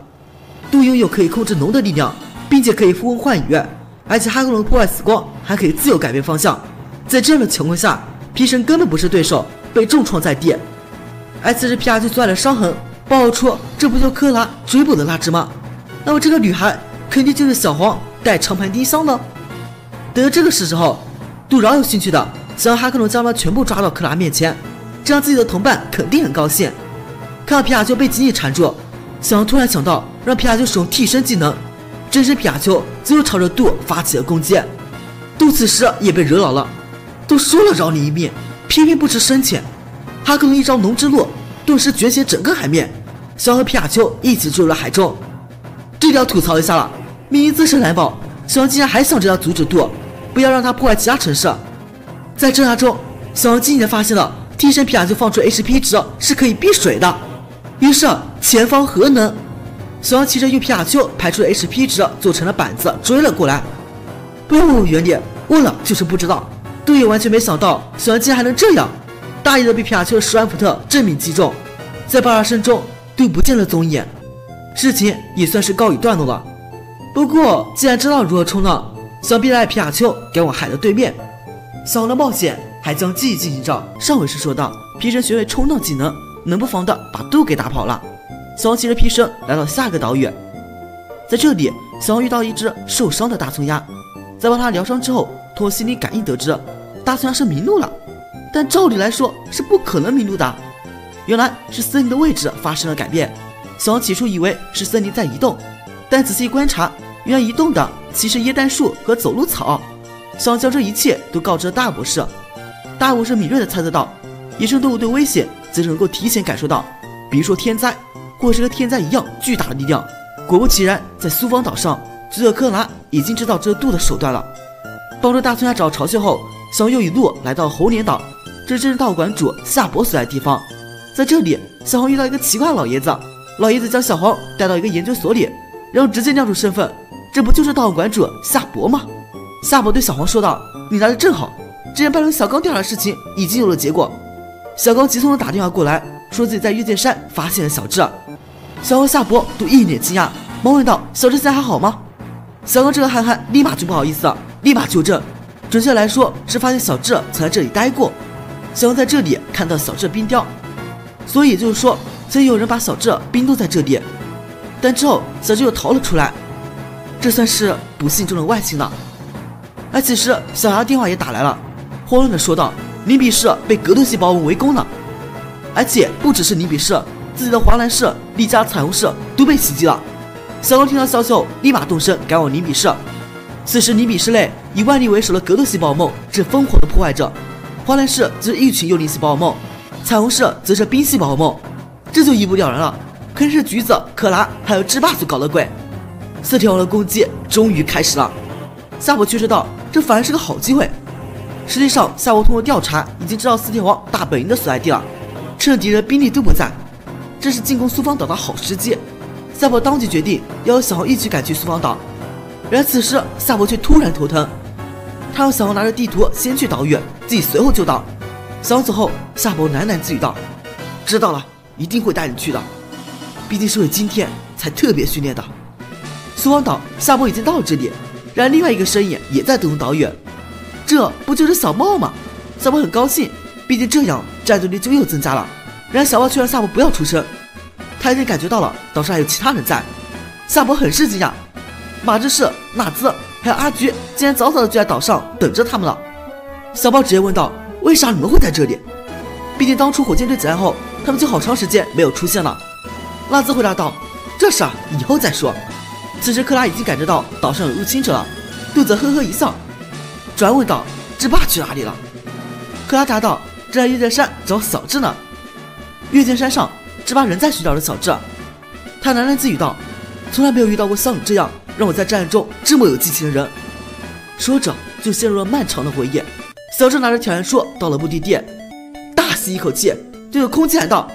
杜拥有可以控制龙的力量，并且可以呼风唤雨，而且哈克龙破坏死光还可以自由改变方向。在这样的情况下，皮神根本不是对手，被重创在地。而此时皮亚就做了伤痕，暴露出这不就克拉追捕的那只吗？那么这个女孩肯定就是小黄带长盘丁香呢。得知这个事之后，杜饶有兴趣的想让哈克龙将他们全部抓到克拉面前，这样自己的同伴肯定很高兴。看到皮卡丘被紧紧缠住，小黄突然想到让皮卡丘使用替身技能，真身皮卡丘最后朝着杜发起了攻击。杜此时也被惹恼了。都说了饶你一命，偏偏不知深浅。哈克农一招龙之路，顿时卷起整个海面，想和皮卡丘一起坠入了海中。这里要吐槽一下了，明明自身难保，小王竟然还想着要阻止杜，不要让他破坏其他城市。在挣扎中，小王惊奇的发现了替身皮卡丘放出 HP 值是可以避水的，于是前方何能？小王骑着用皮卡丘排出的 HP 值做成了板子追了过来。不原点，问了就是不知道。杜也完全没想到，小兰竟然还能这样，大意的被皮卡丘的十万伏特正面击中。在爆炸声中队友不见了踪影，事情也算是告一段落了。不过，既然知道如何冲浪，想必带皮卡丘赶往海的对面。小王的冒险还将继续进行着。上回是说到，皮神学会冲浪技能，能不防的把杜给打跑了。小王骑着皮神来到下个岛屿，在这里，小王遇到一只受伤的大葱鸭，在帮他疗伤之后，通过心灵感应得知，大葱鸭是迷路了。但照理来说是不可能迷路的，原来是森林的位置发生了改变。小王起初以为是森林在移动，但仔细观察。原来移动的其实椰蛋树和走路草，想将这一切都告知了大博士。大博士敏锐地猜测到，野生动物对危险则是能够提前感受到，比如说天灾，或者是和天灾一样巨大的力量。果不其然，在苏方岛上，佐克拉已经知道这渡的手段了。帮助大村家找到巢穴后，小又一路来到猴年岛，这正是道馆主夏伯所在的地方。在这里，小黄遇到一个奇怪的老爷子，老爷子将小黄带到一个研究所里，然后直接亮出身份。这不就是道馆主夏伯吗？夏伯对小黄说道：“你来的正好，之前拜伦小刚调查的事情已经有了结果。”小刚急匆匆打电话过来，说自己在月见山发现了小智。小黄、夏伯都一脸惊讶，忙问道：“小智现在还好吗？”小刚这个憨憨立马就不好意思了，立马纠正：“准确来说是发现小智曾在这里待过。小刚在这里看到小智冰雕，所以也就是说，曾有人把小智冰冻在这里，但之后小智又逃了出来。”这算是不幸中的万幸了。而此时，小牙电话也打来了，慌乱的说道：“林比市被格斗系宝物围攻了，而且不只是林比市，自己的华兰市、丽家彩虹市都被袭击了。”小刚听到消息后，立马动身赶往林比市。此时，林比市内以万历为首的格斗系宝梦正疯狂的破坏着，华兰市则是一群幽灵系宝梦，彩虹市则是冰系宝梦，这就一目了然了，肯定是橘子、可拉还有智霸所搞的鬼。四天王的攻击终于开始了，夏普却知道这反而是个好机会。实际上，夏伯通过调查已经知道四天王大本营的所在地了，趁着敌人兵力都不在，这是进攻苏方岛的好时机。夏伯当即决定要和小黄一起赶去苏方岛。然而此时，夏伯却突然头疼，他让小黄拿着地图先去岛屿，自己随后就到。小黄走后，夏伯喃喃自语道：“知道了，一定会带你去的，毕竟是为今天才特别训练的。”苏方岛，夏波已经到了这里，然而另外一个身影也在登陆岛屿，这不就是小茂吗？夏波很高兴，毕竟这样战斗力就又增加了。然而小茂却让夏波不要出声，他已经感觉到了岛上还有其他人在。夏波很是惊讶，马志士、纳兹还有阿菊竟然早早的就在岛上等着他们了。小豹直接问道：“为啥你们会在这里？毕竟当初火箭队解散后，他们就好长时间没有出现了。”纳兹回答道：“这事以后再说。”此时，克拉已经感觉到岛上有入侵者了，肚子呵呵一笑，转问道：“智霸去哪里了？”克拉答道：“正在月见山找小智呢。”月见山上，智霸仍在寻找着小智。他喃喃自语道：“从来没有遇到过像你这样让我在战役中这么有激情的人。”说着，就陷入了漫长的回忆。小智拿着挑战书到了目的地，大吸一口气，对着空气喊道：“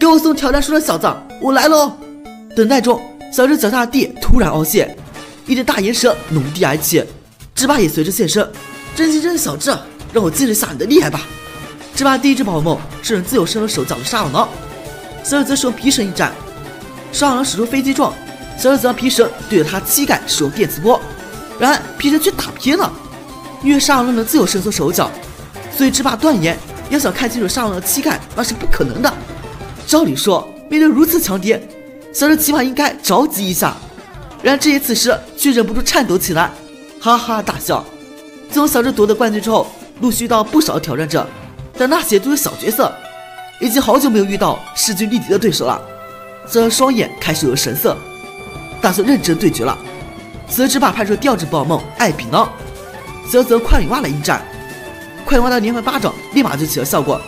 给我送挑战书的小子，我来喽！”等待中。小智脚下的地突然凹陷，一只大岩蛇隆地而起，智霸也随之现身。真心真小智，让我见识下你的厉害吧！智霸第一只宝梦是能自由伸缩手脚的沙朗狼，小智则使用皮绳一战，沙朗狼使出飞机撞，小智则让皮绳对着他膝盖使用电磁波，然而皮绳却打偏了。因为沙朗狼能自由伸缩手脚，所以智霸断言要想看清楚沙狼的膝盖那是不可能的。照理说，面对如此强敌。小智起码应该着急一下，然而这一此时却忍不住颤抖起来，哈哈大笑。自从小智夺得冠军之后，陆续遇到不少挑战者，但那些都是小角色，已经好久没有遇到势均力敌的对手了。小智双眼开始有了神色，打算认真对决了。此时，把派出第二只宝梦艾比囊，小智快女蛙来应战。快女蛙的连环巴掌立马就起了效果。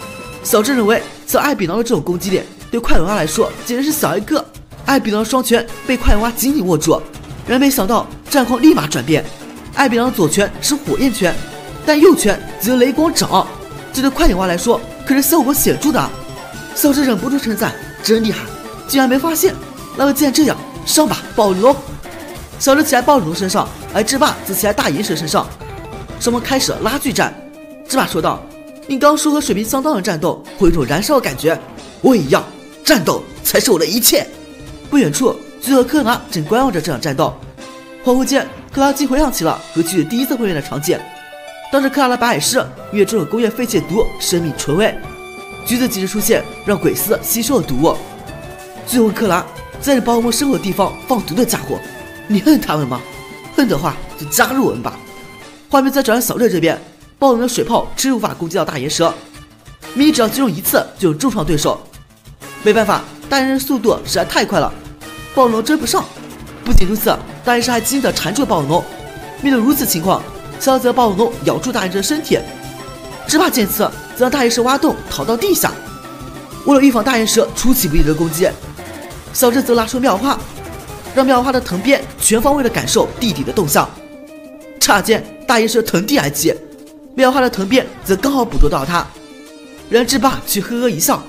小智认为，像艾比囊的这种攻击力，对快女蛙来说简直是小儿科。艾比的双拳被快蛙紧紧握住，然没想到战况立马转变。艾比狼左拳是火焰拳，但右拳则雷光掌，这对快点蛙来说可是效果显著的。小智忍不住称赞：“真厉害，竟然没发现。”那么既然这样，上吧，暴龙！小智骑在暴龙身上，而智霸则骑在大岩蛇身上，双方开始了拉锯战。智霸说道：“你刚说和水平相当的战斗会有一种燃烧的感觉，我也一样。”战斗才是我的一切。不远处，橘子和克拉正观望着这场战斗。恍惚间，克拉竟回想起了和橘子第一次会面的场景。当时克拉的白海狮因为中了工业废弃毒，生命垂危。橘子及时出现，让鬼斯吸收了毒物。最后，克拉在你保我们生活的地方放毒的家伙，你恨他们吗？恨的话就加入我们吧。画面再转到小热这边，暴龙的水炮迟迟无法攻击到大岩蛇，米只要击中一次就重创对手。没办法，大岩蛇速度实在太快了，暴龙追不上。不仅如此，大岩蛇还紧紧地缠住了暴龙。面对如此情况，小泽暴龙咬住大岩蛇的身体，只怕见此，则让大岩蛇挖洞逃到地下。为了预防大岩蛇出其不意的攻击，小智则拉出妙花，让妙花的藤鞭全方位的感受地底的动向。刹那间，大岩蛇腾地而起，妙花的藤鞭则刚好捕捉到它。然而智霸却呵呵一笑：“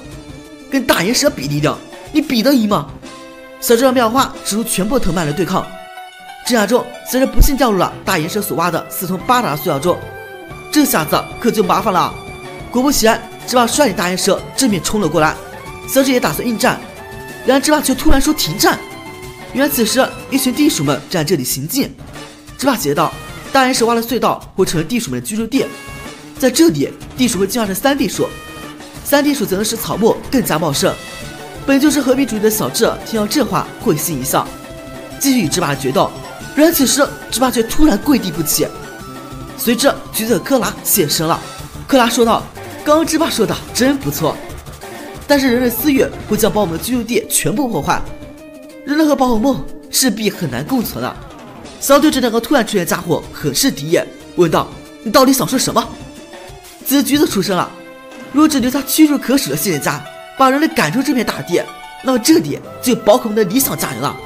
跟大岩蛇比力量，你比得赢吗？”小智让妙花使出全部藤蔓来对抗。挣扎中，小智不幸掉入了大岩蛇所挖的四通八达的隧道中，这下子可就麻烦了。果不其然，智霸率领大岩蛇正面冲了过来，小智也打算应战，然而智霸却突然说停战。原来此时一群地鼠们正在这里行进。智霸解道。大岩蛇挖的隧道会成为地鼠们的居住地，在这里，地鼠会进化成三地鼠，三地鼠则能使草木更加茂盛。本就是和平主义的小智听到这话会心一笑，继续与智霸决斗。然而此时，智霸却突然跪地不起。随着橘子和克拉现身了，克拉说道：“刚刚智霸说的真不错，但是人类私欲会将把我们的居住地全部破坏，人类和宝可梦势必很难共存啊。”小对这两个突然出现家伙很是敌意，问道：“你到底想说什么？”紫橘子出声了：“若只留下屈指可数的谢谢家，把人类赶出这片大地，那么这里就有宝可梦的理想家园了。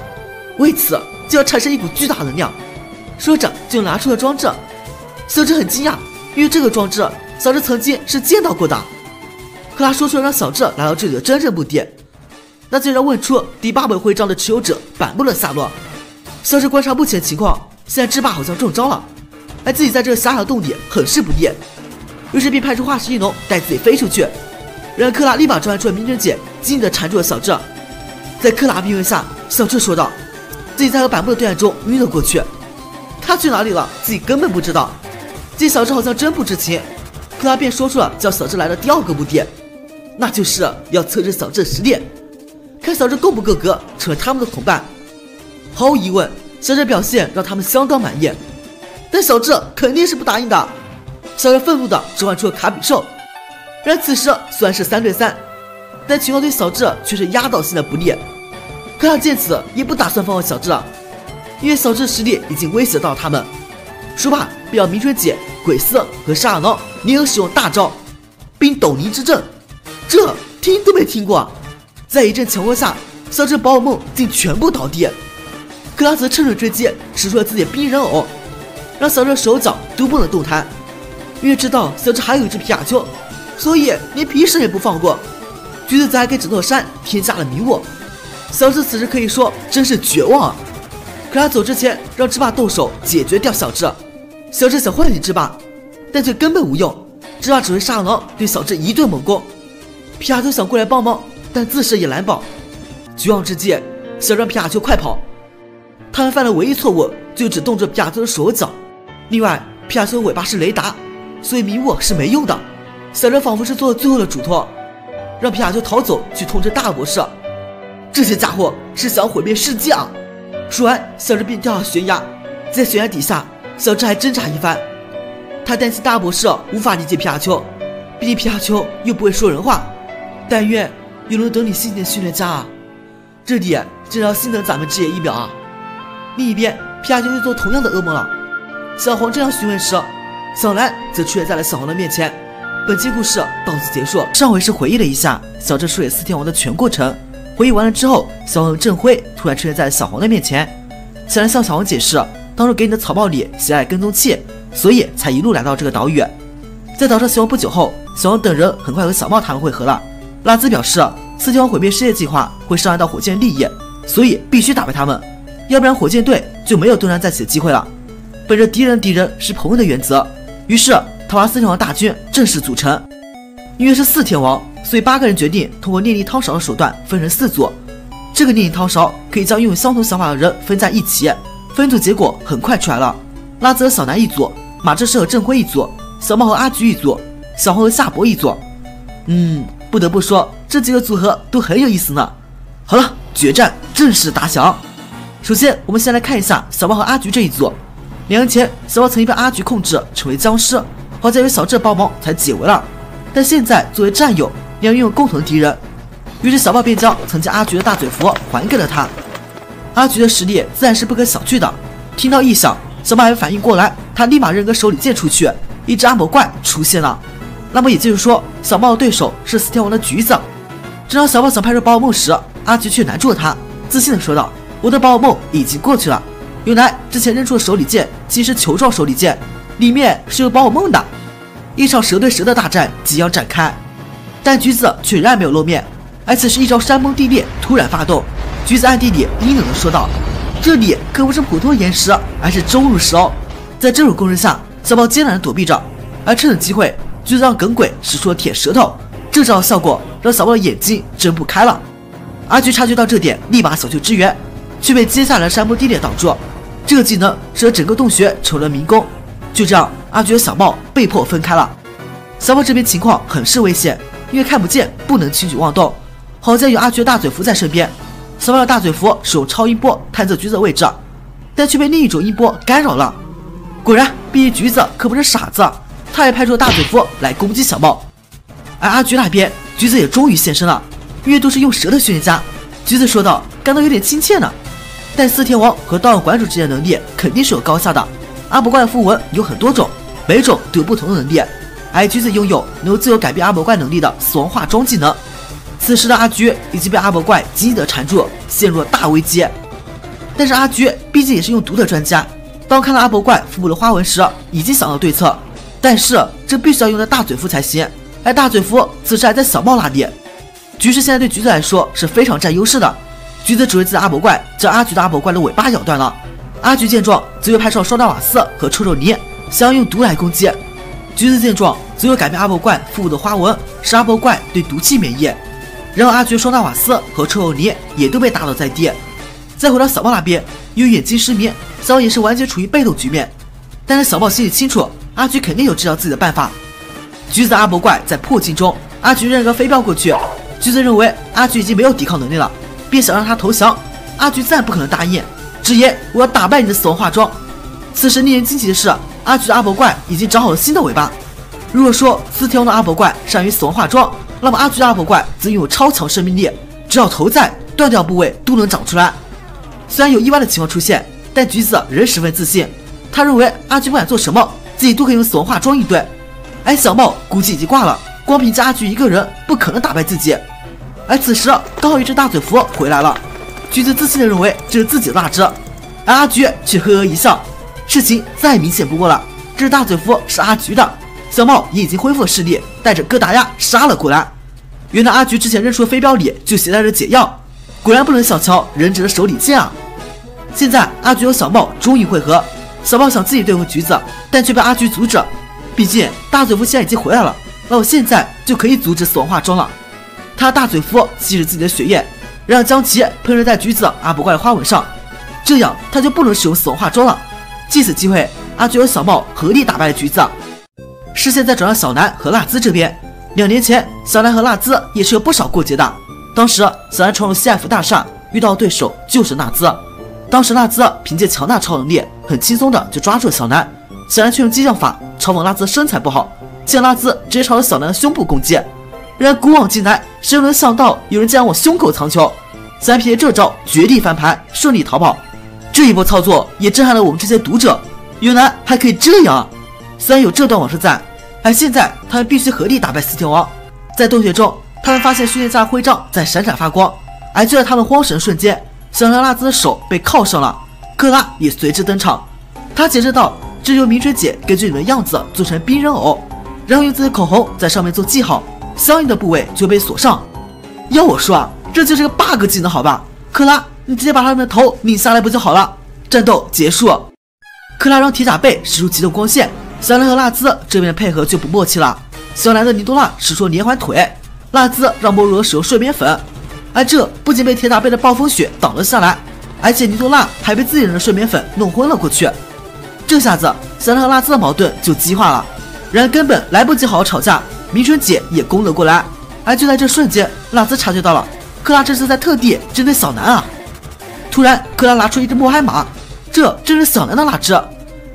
为此，就要产生一股巨大能量。”说着就拿出了装置。小智很惊讶，因为这个装置小智曾经是见到过的。克拉说出了让小智来到这里的真正目的，那就是要问出第八本徽章的持有者板木的下落。小智观察目前情况，现在智霸好像中招了，而自己在这个狭小洞里很是不利，于是便派出化石翼龙带自己飞出去。然而克拉立马召唤出了明真姐，紧紧地缠住了小智。在克拉逼问下，小智说道：“自己在和板木的对战中晕了过去，他去哪里了？自己根本不知道。”见小智好像真不知情，克拉便说出了叫小智来的第二个目的，那就是要测试小智的实力，看小智够不够格成为他们的同伴。毫无疑问，小智表现让他们相当满意，但小智肯定是不答应的。小智愤怒的召唤出了卡比兽，然而此时虽然是三对三，但情况对小智却是压倒性的不利。克拉见此也不打算放过小智了，因为小智的实力已经威胁到他们。说罢，便让明春姐、鬼司和沙尔狼联合使用大招冰斗泥之阵，这听都没听过。在一阵强光下，小智宝可梦竟全部倒地。克拉则趁胜追击，使出了自己的冰人偶，让小智手脚都不能动弹。因为知道小智还有一只皮卡丘，所以连皮神也不放过。橘子则还给整座山添加了迷雾。小智此时可以说真是绝望啊！可他走之前让智霸动手解决掉小智。小智想唤醒智霸，但却根本无用。智霸只会杀狼，对小智一顿猛攻。皮卡丘想过来帮忙，但自身也难保。绝望之际，想让皮卡丘快跑。他们犯的唯一错误就只动着皮卡丘的手脚，另外皮卡丘的尾巴是雷达，所以迷雾是没用的。小智仿佛是做了最后的嘱托，让皮卡丘逃走去通知大博士。这些家伙是想毁灭世界啊！说完，小智便掉下悬崖，在悬崖底下，小智还挣扎一番。他担心大博士无法理解皮卡丘，毕竟皮卡丘又不会说人话。但愿有人等你心情的训练家啊！这里真要心疼咱们职业一秒啊！另一边，皮卡丘又做同样的噩梦了。小黄正要询问时，小蓝则出现在了小黄的面前。本期故事到此结束。上回是回忆了一下小智输给四天王的全过程。回忆完了之后，小黄和郑辉突然出现在小黄的面前。小蓝向小黄解释，当初给你的草帽里携带跟踪器，所以才一路来到这个岛屿。在岛上行动不久后，小黄等人很快和小帽他们会合了。拉兹表示，四天王毁灭世界计划会伤害到火箭利益，所以必须打败他们。要不然火箭队就没有东山再起的机会了。本着敌人敌人是朋友的原则，于是桃花四天王大军正式组成。因为是四天王，所以八个人决定通过念力掏勺的手段分成四组。这个念力掏勺可以将拥有相同想法的人分在一起。分组结果很快出来了：拉兹和小南一组，马志士和郑辉一组，小茂和阿菊一组，小红和夏博一组。嗯，不得不说这几个组合都很有意思呢。好了，决战正式打响。首先，我们先来看一下小茂和阿菊这一组。两年前，小茂曾经被阿菊控制成为僵尸，好在有小智帮忙才解围了。但现在作为战友，要拥有共同的敌人，于是小茂便将曾经阿菊的大嘴符还给了他。阿菊的实力自然是不可小觑的。听到异响，小茂还没反应过来，他立马扔个手里剑出去，一只阿魔怪出现了。那么也就是说，小茂的对手是四天王的橘子。正当小茂想拍出宝可梦时，阿菊却拦住了他，自信的说道：“我的宝可梦已经过去了。原来之前扔出的手里剑其实球状手里剑，里面是有宝可梦的。”一场蛇对蛇的大战即将展开，但橘子却仍然没有露面。而此时，一招山崩地裂突然发动。橘子暗地里阴冷的说道：“这里可不是普通岩石，而是钟乳石哦！”在这种攻势下，小宝艰难的躲避着，而趁着机会，橘子让耿鬼使出了铁舌头。这招效果让小宝的眼睛睁不开了。阿菊察觉到这点，立马想去支援，却被接下来的山崩地裂挡住。这个技能使得整个洞穴成了迷宫。就这样，阿菊和小茂被迫分开了。小茂这边情况很是危险，因为看不见，不能轻举妄动。好在有阿菊大嘴符在身边。小猫的大嘴符使用超音波探测橘子的位置，但却被另一种音波干扰了。果然，毕竟橘子可不是傻子，他也派出了大嘴符来攻击小猫。而阿菊那边，橘子也终于现身了，因为都是用蛇的训练家。橘子说道：“感到有点亲切呢。”但四天王和道馆馆主之间的能力肯定是有高下的。阿伯怪的符文有很多种，每种都有不同的能力。而橘子拥有能自由改变阿伯怪能力的死亡化妆技能。此时的阿菊已经被阿伯怪紧紧的缠住，陷入了大危机。但是阿菊毕竟也是用毒的专家，当看到阿伯怪腹部的花纹时，已经想到对策。但是这必须要用在大嘴夫才行，而大嘴夫此时还在小茂那里。局势现在对橘子来说是非常占优势的。橘子只会自阿伯怪将阿菊的阿伯怪的尾巴咬断了。阿菊见状，则又派上双大瓦斯和臭臭泥，想要用毒来攻击。橘子见状，则又改变阿伯怪腹部的花纹，使阿伯怪对毒气免疫。然后阿菊、双大瓦斯和臭臭泥也都被打倒在地。再回到小豹那边，因为眼睛失明，小豹也是完全处于被动局面。但是小豹心里清楚，阿菊肯定有治疗自己的办法。橘子阿伯怪在破境中，阿菊扔个飞镖过去。橘子认为阿菊已经没有抵抗能力了，便想让他投降。阿菊自然不可能答应，直言我要打败你的死亡化妆。此时令人惊奇的是，阿菊的阿伯怪已经长好了新的尾巴。如果说四天王的阿伯怪善于死亡化妆，那么阿菊的阿伯怪则拥有超强生命力，只要头在，断掉部位都能长出来。虽然有意外的情况出现，但橘子仍十分自信。他认为阿菊不管做什么，自己都可以用死亡化妆应对。而小茂估计已经挂了，光凭着阿菊一个人不可能打败自己。而此时刚好一只大嘴蝠回来了，橘子自信的认为这是自己的那只，而阿菊却呵呵一笑。事情再明显不过了，这是大嘴夫是阿菊的。小茂也已经恢复了视力，带着戈达亚杀了过来。原来阿菊之前扔出的飞镖里就携带着解药，果然不能小瞧忍者的手里剑啊！现在阿菊和小茂终于会合，小茂想自己对付橘子，但却被阿菊阻止。毕竟大嘴夫现在已经回来了，那我现在就可以阻止死亡化妆了。他大嘴夫吸着自己的血液，让将其喷射在橘子阿不怪的花纹上，这样他就不能使用死亡化妆了。借此机会，阿菊和小茂合力打败了橘子。视线再转到小南和纳兹这边，两年前小南和纳兹也是有不少过节的。当时小南闯入 CF 大厦，遇到的对手就是纳兹。当时纳兹凭借强大超能力，很轻松的就抓住了小南。小南却用激将法嘲讽纳兹身材不好，见纳兹直接朝着小南的胸部攻击。然而古往今来，谁又能想到有人竟然往胸口藏球？小南凭借这招绝地翻盘，顺利逃跑。这一波操作也震撼了我们这些读者，原来还可以这样。虽然有这段往事在，而现在他们必须合力打败四天王。在洞穴中，他们发现训练家的徽章在闪闪发光，而就在他们慌神瞬间，小拉拉兹的手被铐上了，克拉也随之登场。他解释道：“这由明水姐根据你的样子做成冰人偶，然后用自己的口红在上面做记号，相应的部位就被锁上。”要我说啊，这就是个 bug 技能，好吧？克拉，你直接把他们的头拧下来不就好了？战斗结束，克拉让铁甲贝使出启动光线。小兰和辣兹这边的配合就不默契了。小兰的尼多拉使出连环腿，辣子让莫如使用睡眠粉，而这不仅被铁打贝的暴风雪挡了下来，而且尼多拉还被自己人的睡眠粉弄昏了过去。这下子小兰和辣子的矛盾就激化了，然而根本来不及好好吵架，明春姐也攻了过来。而就在这瞬间，辣子察觉到了克拉这是在特地针对小南啊！突然，克拉拿出一只莫海马，这正是小南的那只，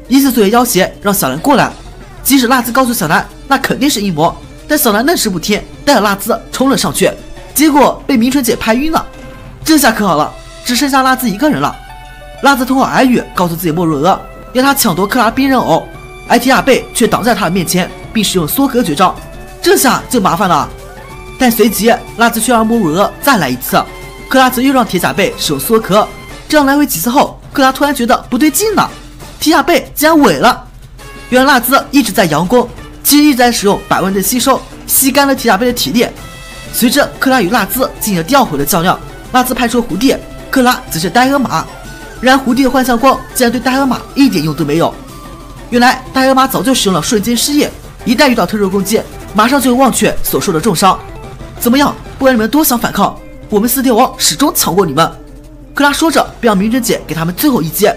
一次作为要挟让小兰过来。即使辣子告诉小南那肯定是阴谋，但小南愣是不听，带着辣子冲了上去，结果被明春姐拍晕了。这下可好了，只剩下辣子一个人了。辣子通过耳语告诉自己莫若娥，要他抢夺克拉冰人偶，而提亚贝却挡在他的面前，并使用缩合绝招，这下就麻烦了。但随即辣子却让莫若娥再来一次。克拉则又让铁甲贝使用缩壳，这样来回几次后，克拉突然觉得不对劲了，铁甲贝竟然萎了。原来辣兹一直在佯攻，其实一直在使用百万的吸收，吸干了铁甲贝的体力。随着克拉与辣兹进行了第二回的较量，辣兹派出了蝴蝶，克拉则是呆鹅马。然而蝴蝶的幻象光竟然对呆鹅马一点用都没有。原来呆鹅马早就使用了瞬间失忆，一旦遇到特殊攻击，马上就会忘却所受的重伤。怎么样？不管你们多想反抗。我们四天王始终强过你们，克拉说着，便让明真姐给他们最后一击。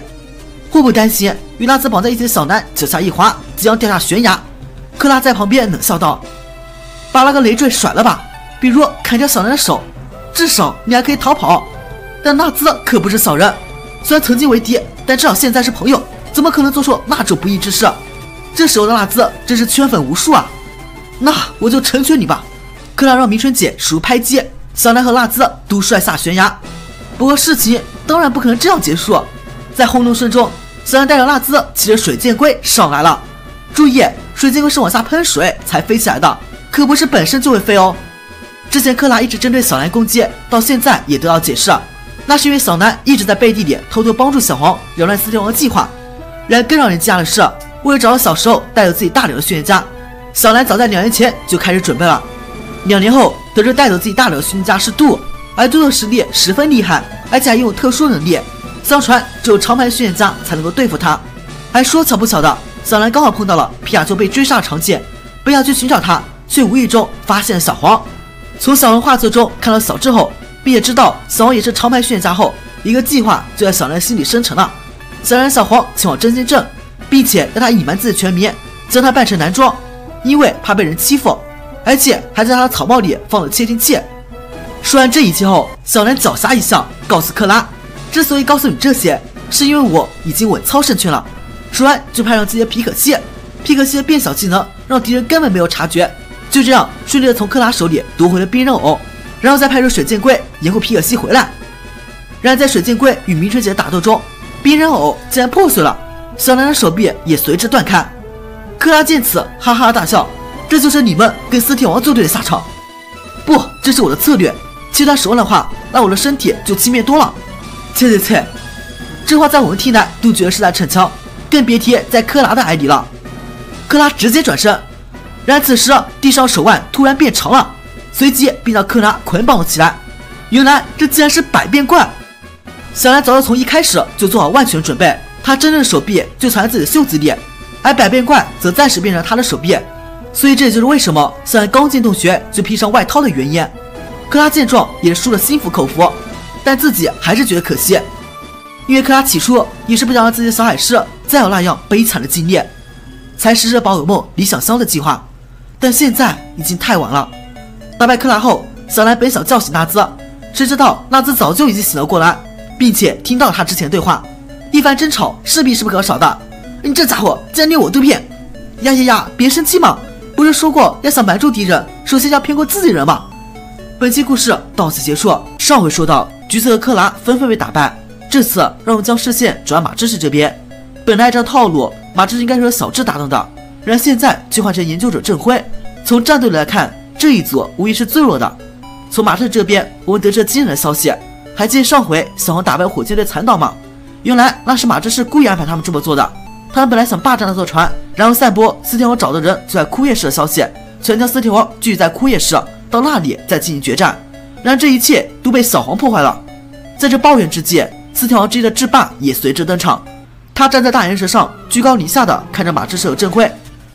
祸不单行，与拉子绑在一起的小南脚下一滑，即将掉下悬崖。克拉在旁边冷笑道：“把那个累赘甩了吧，比如砍掉小南的手，至少你还可以逃跑。”但纳兹可不是小人，虽然曾经为敌，但至少现在是朋友，怎么可能做出那种不义之事？这时候的纳兹真是圈粉无数啊！那我就成全你吧。克拉让明春姐使出拍击。小南和辣兹都摔下悬崖，不过事情当然不可能这样结束。在轰隆声中，小南带着辣兹骑着水箭龟上来了。注意，水箭龟是往下喷水才飞起来的，可不是本身就会飞哦。之前克拉一直针对小南攻击，到现在也得到解释，那是因为小南一直在背地里偷偷帮助小黄扰乱四天王的计划。然而更让人惊讶的是，为了找到小时候带有自己大柳的训练家，小南早在两年前就开始准备了。两年后，得知带走自己大柳的训练家是杜，而杜的实力十分厉害，而且还拥有特殊能力。相传只有长牌训练家才能够对付他。还说巧不巧的，小兰刚好碰到了皮亚丘被追杀的场景，本想去寻找他，却无意中发现了小黄。从小兰画册中看到小智后，并且知道小黄也是长牌训练家后，一个计划就在小兰心里生成了。小兰小黄前往真心镇，并且让他隐瞒自己全名，将他扮成男装，因为怕被人欺负。而且还在他的草帽里放了窃听器。说完这一切后，小兰狡黠一笑，告诉克拉：“之所以告诉你这些，是因为我已经稳操胜券了。”说完就派上自己的皮可西，皮可西的变小技能让敌人根本没有察觉，就这样顺利的从克拉手里夺回了冰人偶，然后再派出水箭龟掩护皮可西回来。然而在水箭龟与明春姐的打斗中，冰人偶竟然破碎了，小兰的手臂也随之断开。克拉见此哈哈大笑。这就是你们跟四天王作对的下场。不，这是我的策略。切断手腕的话，那我的身体就轻便多了。切切切，这话在我们听来都觉得是在逞强，更别提在柯拉的眼里了。柯拉直接转身，然而此时地上手腕突然变长了，随即便将克拉捆绑了起来。原来这竟然是百变怪。小兰早就从一开始就做好万全准备，他真正的手臂就藏在自己的袖子里，而百变怪则暂时变成他的手臂。所以这也就是为什么小兰刚进洞穴就披上外套的原因。克拉见状也是输了心服口服，但自己还是觉得可惜，因为克拉起初也是不想让自己的小海狮再有那样悲惨的经历，才实施宝可梦理想乡的计划。但现在已经太晚了。打败克拉后，小兰本想叫醒纳兹，谁知道纳兹早就已经醒了过来，并且听到了他之前对话，一番争吵势必是不可少的。你这家伙竟然连我都骗！呀呀呀，别生气嘛！不是说过要想瞒住敌人，首先要骗过自己人吗？本期故事到此结束。上回说到，橘色和克拉纷纷被打败，这次让我们将视线转马志士这边。本来按照套路，马志士应该是和小智搭档的，然而现在却换成研究者郑辉。从战斗力来看，这一组无疑是最弱的。从马芝这边，我们得知惊人的消息。还记得上回小黄打败火箭队残党吗？原来那是马志士故意安排他们这么做的。他们本来想霸占那艘船，然后散播四天王找的人就在枯叶市的消息，全将四天王聚集在枯叶市，到那里再进行决战。然而这一切都被小黄破坏了。在这抱怨之际，四天王之一的智霸也随之登场。他站在大岩石上，居高临下的看着马志士和郑辉。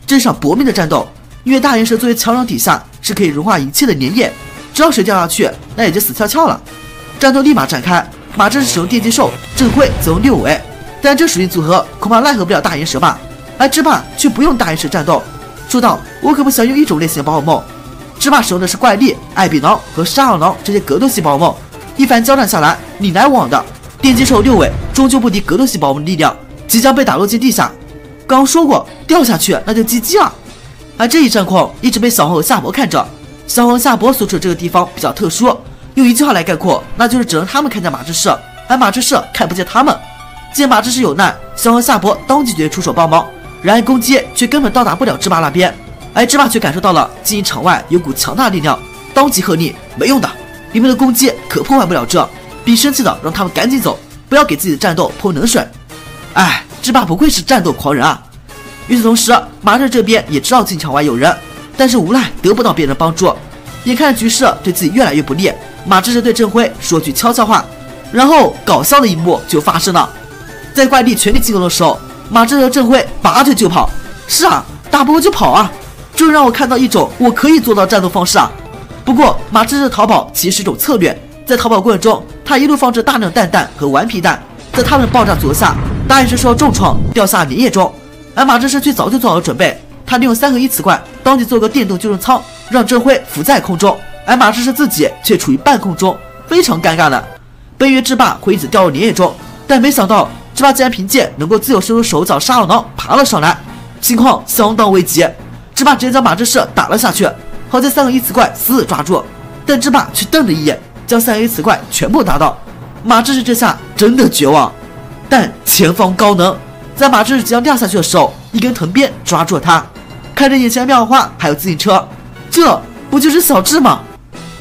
这场搏命的战斗，因为大岩石作为桥梁底下是可以融化一切的粘液，只要谁掉下去，那也就死翘翘了。战斗立马展开，马志使用电击兽，郑辉则用六尾，但这属性组合恐怕奈何不了大岩蛇吧？而芝霸却不用大岩石战斗，说道：“我可不想用一种类型的宝可梦。”芝霸使用的是怪力、艾比挠和沙尔挠这些格斗系宝可梦，一番交战下来，你来我往的，电击兽六尾终究不敌格斗系宝可梦的力量，即将被打落进地下。刚说过掉下去那就 GG 了。而这一战况一直被小黄和夏伯看着。小黄夏伯所处的这个地方比较特殊，用一句话来概括，那就是只能他们看见马之士，而马之士看不见他们。见马之士有难，小黄夏伯当即决定出手帮忙，然而攻击却根本到达不了芝麻那边。而芝麻却感受到了竞技场外有股强大力量，当即喝令：没用的，你们的攻击可破坏不了这，并生气的让他们赶紧走，不要给自己的战斗泼冷水。哎，芝麻不愧是战斗狂人啊！与此同时，马志这边也知道竞技场外有人，但是无奈得不到别人的帮助。眼看局势对自己越来越不利，马志是对郑辉说句悄悄话，然后搞笑的一幕就发生了。在怪力全力进攻的时候，马志和郑辉拔腿就跑。是啊，打不过就跑啊！这让我看到一种我可以做到战斗方式啊。不过马志的逃跑其实是一种策略，在逃跑过程中，他一路放置大量弹弹和顽皮弹，在他们爆炸组合下，大岩石受到重创，掉下泥液中。而马志士却早就做好了准备，他利用三合一磁罐当即做个电动救生舱，让郑辉浮在空中，而马志士自己却处于半空中，非常尴尬的。本以为制霸会一直掉入泥液中，但没想到制霸竟然凭借能够自由伸出手脚杀老狼爬了上来，情况相当危急。制霸直接将马志士打了下去，好在三个一磁怪死死抓住，但制霸却瞪了一眼，将三个一磁怪全部打倒。马志士这下真的绝望，但前方高能。在马志即将掉下去的时候，一根藤鞭抓住了他。看着眼前的妙花，还有自行车，这不就是小智吗？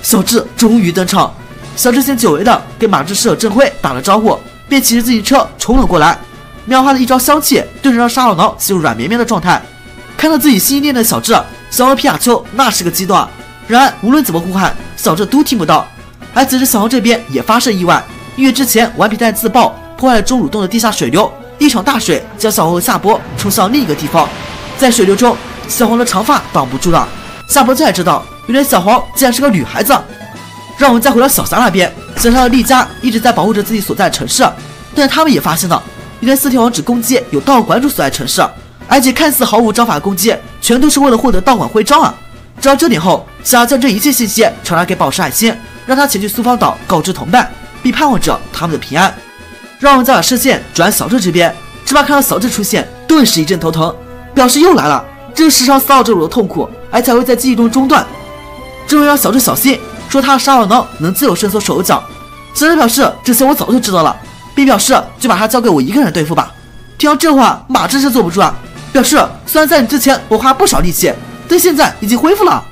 小智终于登场。小智先久违的给马志社郑辉打了招呼，便骑着自行车冲了过来。妙花的一招香气，顿时让沙老挠陷入软绵绵的状态。看到自己心依恋的小智，小黄皮卡丘那是个激动。然而无论怎么呼喊，小智都听不到。而此时小黄这边也发生意外，因为之前顽皮蛋自爆破坏了钟乳洞的地下水流。一场大水将小黄和夏波冲向另一个地方，在水流中，小黄的长发挡不住了。夏波才知道，原来小黄竟然是个女孩子。让我们再回到小霞那边，小霞和丽佳一直在保护着自己所在的城市，但他们也发现了，原来四天王只攻击有道馆主所在城市，而且看似毫无章法攻击，全都是为了获得道馆徽章啊！知道这点后，小霞将这一切信息传达给宝石海星，让他前去苏芳岛告知同伴，并盼望着他们的平安。让我们再把视线转小智这边，芝麻看到小智出现，顿时一阵头疼，表示又来了，这是时常骚扰着我的痛苦，而才会在记忆中中断。这为让小智小心，说他的沙尔挠能自由伸缩手脚。小智表示这些我早就知道了，并表示就把他交给我一个人对付吧。听到这话，马智是坐不住了，表示虽然在你之前我花不少力气，但现在已经恢复了。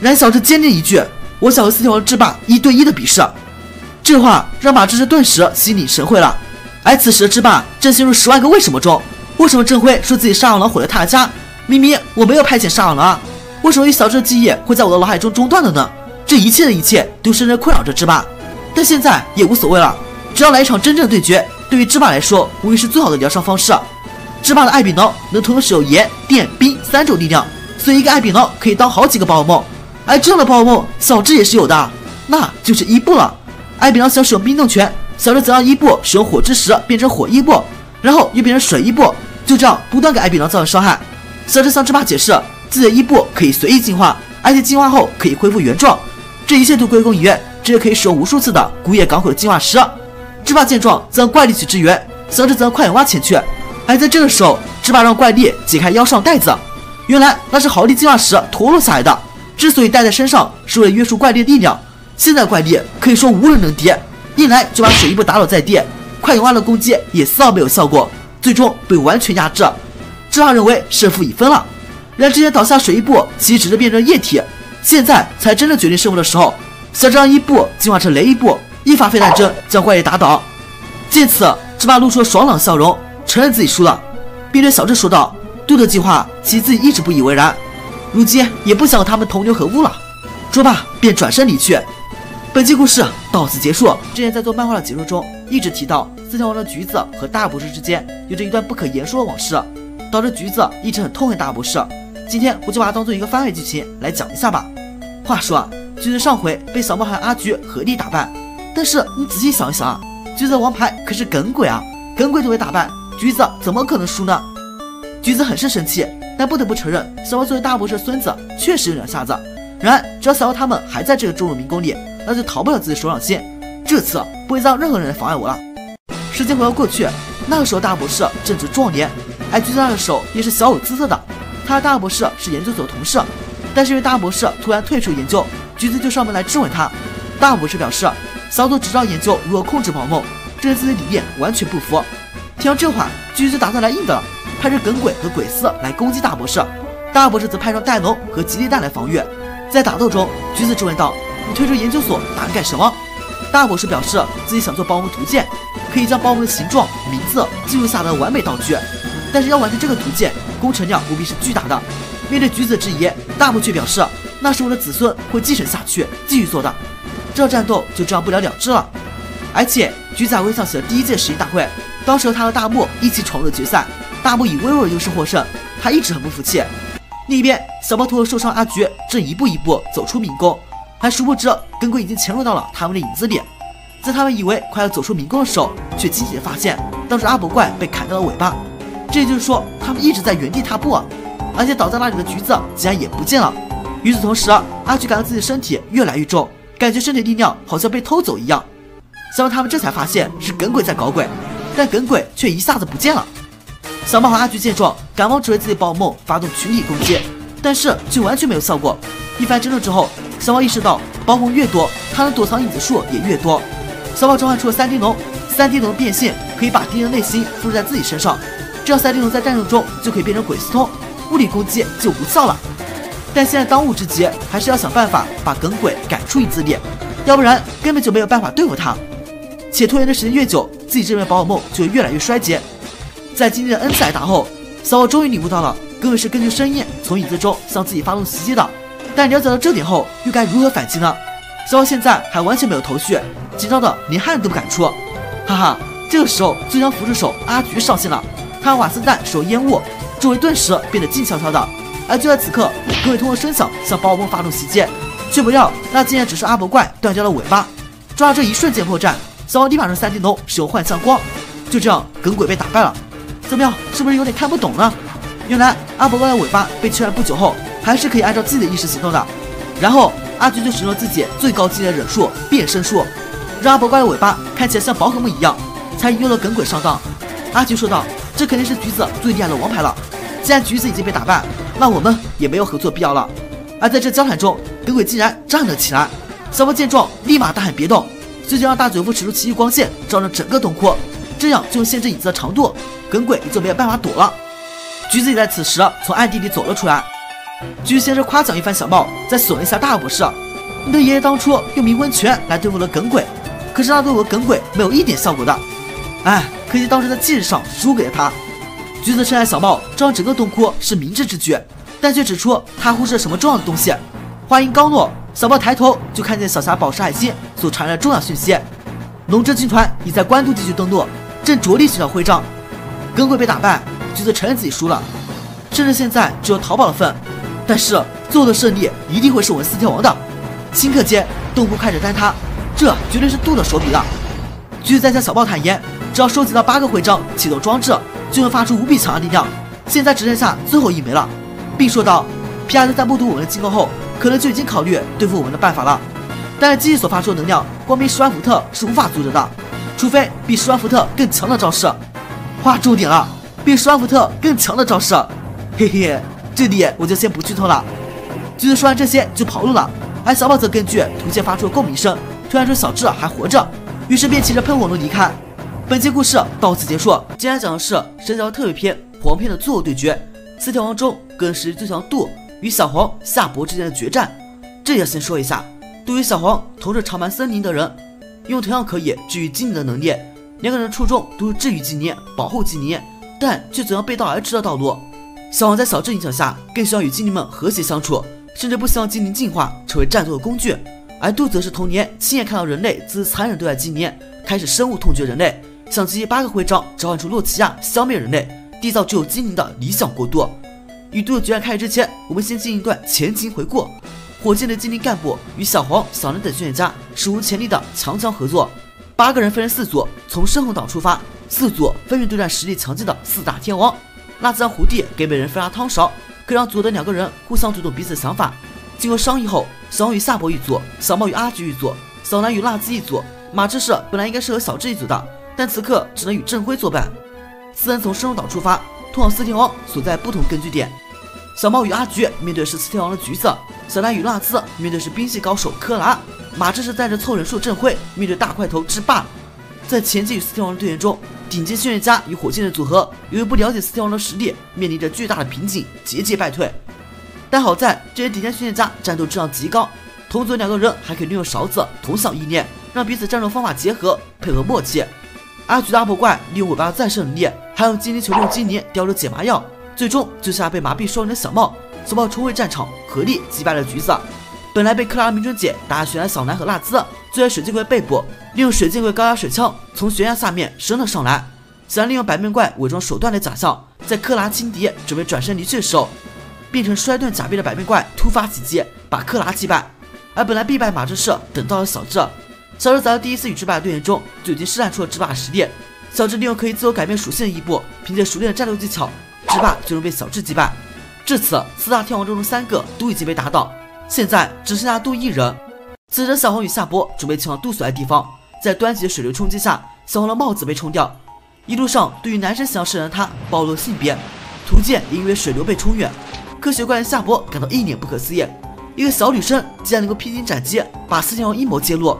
然小智坚定一句，我想和四天王制霸一对一的比试。这话让马志志顿时心领神会了，而此时的之霸正陷入十万个为什么中。为什么郑辉说自己杀二郎毁了他的家？明明我没有派遣杀二郎啊！为什么小智的记忆会在我的脑海中中断了呢？这一切的一切都深深困扰着之霸，但现在也无所谓了，只要来一场真正的对决，对于之霸来说无疑是最好的疗伤方式。之霸的艾比能能同时使用炎、电、冰三种力量，所以一个艾比能可以当好几个宝可梦，而这样的宝可梦小智也是有的，那就是伊布了。艾比挠想使用冰冻拳，小智则让伊布使用火之石变成火伊布，然后又变成水伊布，就这样不断给艾比能造成伤害。小智向之霸解释，自己的伊布可以随意进化，而且进化后可以恢复原状，这一切都归功于这个可以使用无数次的古野港口的进化石。芝霸见状，则让怪力去支援，小智则让快眼蛙前去。而在这个时候，芝霸让怪力解开腰上带子，原来那是豪力进化石脱落下来的，之所以带在身上，是为了约束怪力的力量。现在怪力可以说无人能敌，一来就把水一步打倒在地，快眼蛙的攻击也丝毫没有效果，最终被完全压制。芝霸认为胜负已分了，然之前倒下水一步其实只是变成液体，现在才真正决定胜负的时候。小智让伊布进化成雷伊布，一发飞弹针将怪力打倒。见此，智霸露出了爽朗笑容，承认自己输了，并对小智说道：“杜德计划其实自己一直不以为然，如今也不想和他们同流合污了。”说罢便转身离去。本期故事到此结束。之前在做漫画的解说中，一直提到四条王的橘子和大博士之间有着一段不可言说的往事，导致橘子一直很痛恨大博士。今天我就把它当做一个番外剧情来讲一下吧。话说啊，橘子上回被小猫和阿菊合力打败，但是你仔细想一想啊，橘子的王牌可是耿鬼啊，耿鬼都会打败，橘子怎么可能输呢？橘子很是生气，但不得不承认，小猫作为大博士的孙子，确实有两下子。然而，只要小猫他们还在这个众人迷宫里，那就逃不了自己手掌心。这次不会让任何人来妨碍我了。时间回到过去，那个时候大博士正值壮年，而橘子那个时候也是小有姿色的。他和大博士是研究所同事，但是因为大博士突然退出研究，橘子就上门来质问他。大博士表示，小组只知道研究如何控制宝梦，这跟自己理念完全不符。听到这话，橘子打算来硬的了。派出耿鬼和鬼司来攻击大博士，大博士则派上戴农和吉利蛋来防御。在打斗中，橘子质问道：“你退出研究所打算干什么？”大博士表示自己想做包梦图鉴，可以将包梦的形状、名字记录下的完美道具。但是要完成这个图鉴，工程量务必是巨大的。面对橘子质疑，大木却表示那是我的子孙会继承下去，继续做的。这战斗就这样不了了之了。而且橘子还回想起了第一届实力大会，当时他和大木一起闯入了决赛。大木以微弱的优势获胜，他一直很不服气。另一边，小包图和受伤阿菊正一步一步走出迷宫，还殊不知根鬼已经潜入到了他们的影子里。在他们以为快要走出迷宫的时候，却惊喜地发现当时阿伯怪被砍掉了尾巴。这也就是说，他们一直在原地踏步！而且倒在那里的橘子竟然也不见了。与此同时，阿菊感到自己的身体越来越重，感觉身体力量好像被偷走一样。小猫他们这才发现是耿鬼在搞鬼，但耿鬼却一下子不见了。小猫和阿菊见状，赶忙指挥自己宝梦发动群体攻击，但是却完全没有效果。一番争论之后，小猫意识到宝梦越多，它能躲藏影子数也越多。小猫召唤出了三滴龙，三滴龙变现可以把敌人的内心复制在自己身上，这样三滴龙在战斗中就可以变成鬼斯通，物理攻击就无效了。但现在当务之急还是要想办法把耿鬼赶出影子里，要不然根本就没有办法对付他。且拖延的时间越久，自己这边宝可梦就越来越衰竭。在经历了 N 次挨打后，小奥终于领悟到了，根本是根据声音从影子中向自己发动袭击的。但了解到这点后，又该如何反击呢？小奥现在还完全没有头绪，紧张的连汗都不敢出。哈哈，这个时候最强辅助手阿菊上线了，他和瓦斯蛋使用烟雾，周围顿时变得静悄悄的。而就在此刻，各位通过声响向宝可梦发动袭击，却不料那竟然只是阿伯怪断掉了尾巴。抓着这一瞬间破绽，小王立马让三滴龙使用幻象光，就这样耿鬼被打败了。怎么样，是不是有点看不懂呢？原来阿伯怪的尾巴被切断不久后，还是可以按照自己的意识行动的。然后阿菊就使用了自己最高级别的忍术变身术，让阿伯怪的尾巴看起来像宝可梦一样，才引诱了耿鬼上当。阿菊说道：“这肯定是橘子最厉害的王牌了。既然橘子已经被打败，那我们也没有合作必要了。”而在这交谈中，耿鬼竟然站了起来。小猫见状，立马大喊：“别动！”随即让大嘴夫使出奇异光线，照亮整个洞窟，这样就限制影子的长度。耿鬼也就没有办法躲了。橘子也在此时从暗地里走了出来。橘子先是夸奖一番小茂，再损了一下大博士。你的爷爷当初用迷魂拳来对付了耿鬼，可是那对付耿鬼没有一点效果的。哎，可惜当时在气势上输给了他。橘子深爱小茂这让整个洞窟是明智之举，但却指出他忽视了什么重要的东西。话音刚落，小茂抬头就看见小霞宝石海星所传来的重要讯息：龙之军团已在官渡地区登陆，正着力寻找徽章。耿鬼被打败，橘子承认自己输了，甚至现在只有逃跑的份。但是最后的胜利一定会是我们四天王的。顷刻间，洞窟开始坍塌，这绝对是杜的手笔了。橘子在向小豹坦言，只要收集到八个徽章，启动装置，就能发出无比强的力量。现在只剩下最后一枚了，并说道：“皮亚兹在目睹我们的进攻后，可能就已经考虑对付我们的办法了。但是机器所发出的能量，光凭十万伏特是无法阻止的，除非比十万伏特更强的招式。划重点了，比十万伏特更强的招式。嘿嘿。”这里我就先不剧透了。橘子说完这些就跑路了，而小宝则根据图鉴发出共鸣声，推断出小智还活着，于是便骑着喷火龙离开。本期故事到此结束。今天讲的是神条特别篇黄片的最后对决，四条王中个人实力最强杜与小黄夏伯之间的决战。这要先说一下，杜与小黄同是长蛮森林的人，用同样可以治愈精灵的能力，两个人初衷都是治愈精灵、保护精灵，但却走向背道而驰的道路。小王在小智影响下，更希望与精灵们和谐相处，甚至不希望精灵进化成为战斗的工具。而杜则是童年亲眼看到人类自残忍对待精灵，开始深恶痛绝人类，想集结八个徽章召唤出洛奇亚，消灭人类，缔造具有精灵的理想国度。与杜的决战开始之前，我们先进行一段前情回顾。火箭队精灵干部与小黄、小蓝等训练家史无前例的强强合作，八个人分成四组，从深红岛出发，四组分别对战实力强劲的四大天王。纳兹让胡帝给每人分发汤勺，可以让组的两个人互相读懂彼此的想法。经过商议后，小黄与萨博一组，小猫与阿菊一组，小蓝与纳兹一组。马志士本来应该是和小智一组的，但此刻只能与郑辉作伴。四人从深红岛出发，通往四天王所在不同根据点。小猫与阿菊面对是四天王的橘子，小兰与纳兹面对是冰系高手柯拉，马志是带着凑人数郑辉面对大块头之霸。在前期与四天王的队员中，顶尖训练家与火箭的组合由于不了解四天王的实力，面临着巨大的瓶颈，节节败退。但好在这些顶尖训练家战斗质量极高，同组两个人还可以利用勺子同享意念，让彼此战斗方法结合，配合默契。阿菊大破怪利用尾巴的再生能力，还用精灵球用精灵叼着解麻药。最终救下被麻痹双人的小帽，小帽重回战场，合力击败了橘子。本来被克拉明春姐打下悬崖小南和纳兹，就在水晶柜背部利用水晶柜高压水枪从悬崖下面升了上来。想利用百面怪伪装手段的假象，在克拉轻敌准备转身离去的时候，变成摔断假臂的百面怪突发袭击，把克拉击败。而本来必败马志士等到了小智，小智在第一次与制霸队员中就已经施展出了制霸实力。小智利用可以自由改变属性的一步，凭借熟练的战斗技巧。之霸最终被小智击败，至此四大天王中的三个都已经被打倒，现在只剩下杜一人。此时小黄与夏波准备前往杜所在地方，在湍急的水流冲击下，小黄的帽子被冲掉。一路上，对于男生想要射人他暴露性别，图鉴也因为水流被冲远。科学怪人夏波感到一脸不可思议，一个小女生竟然能够披荆斩棘，把四天王阴谋揭露。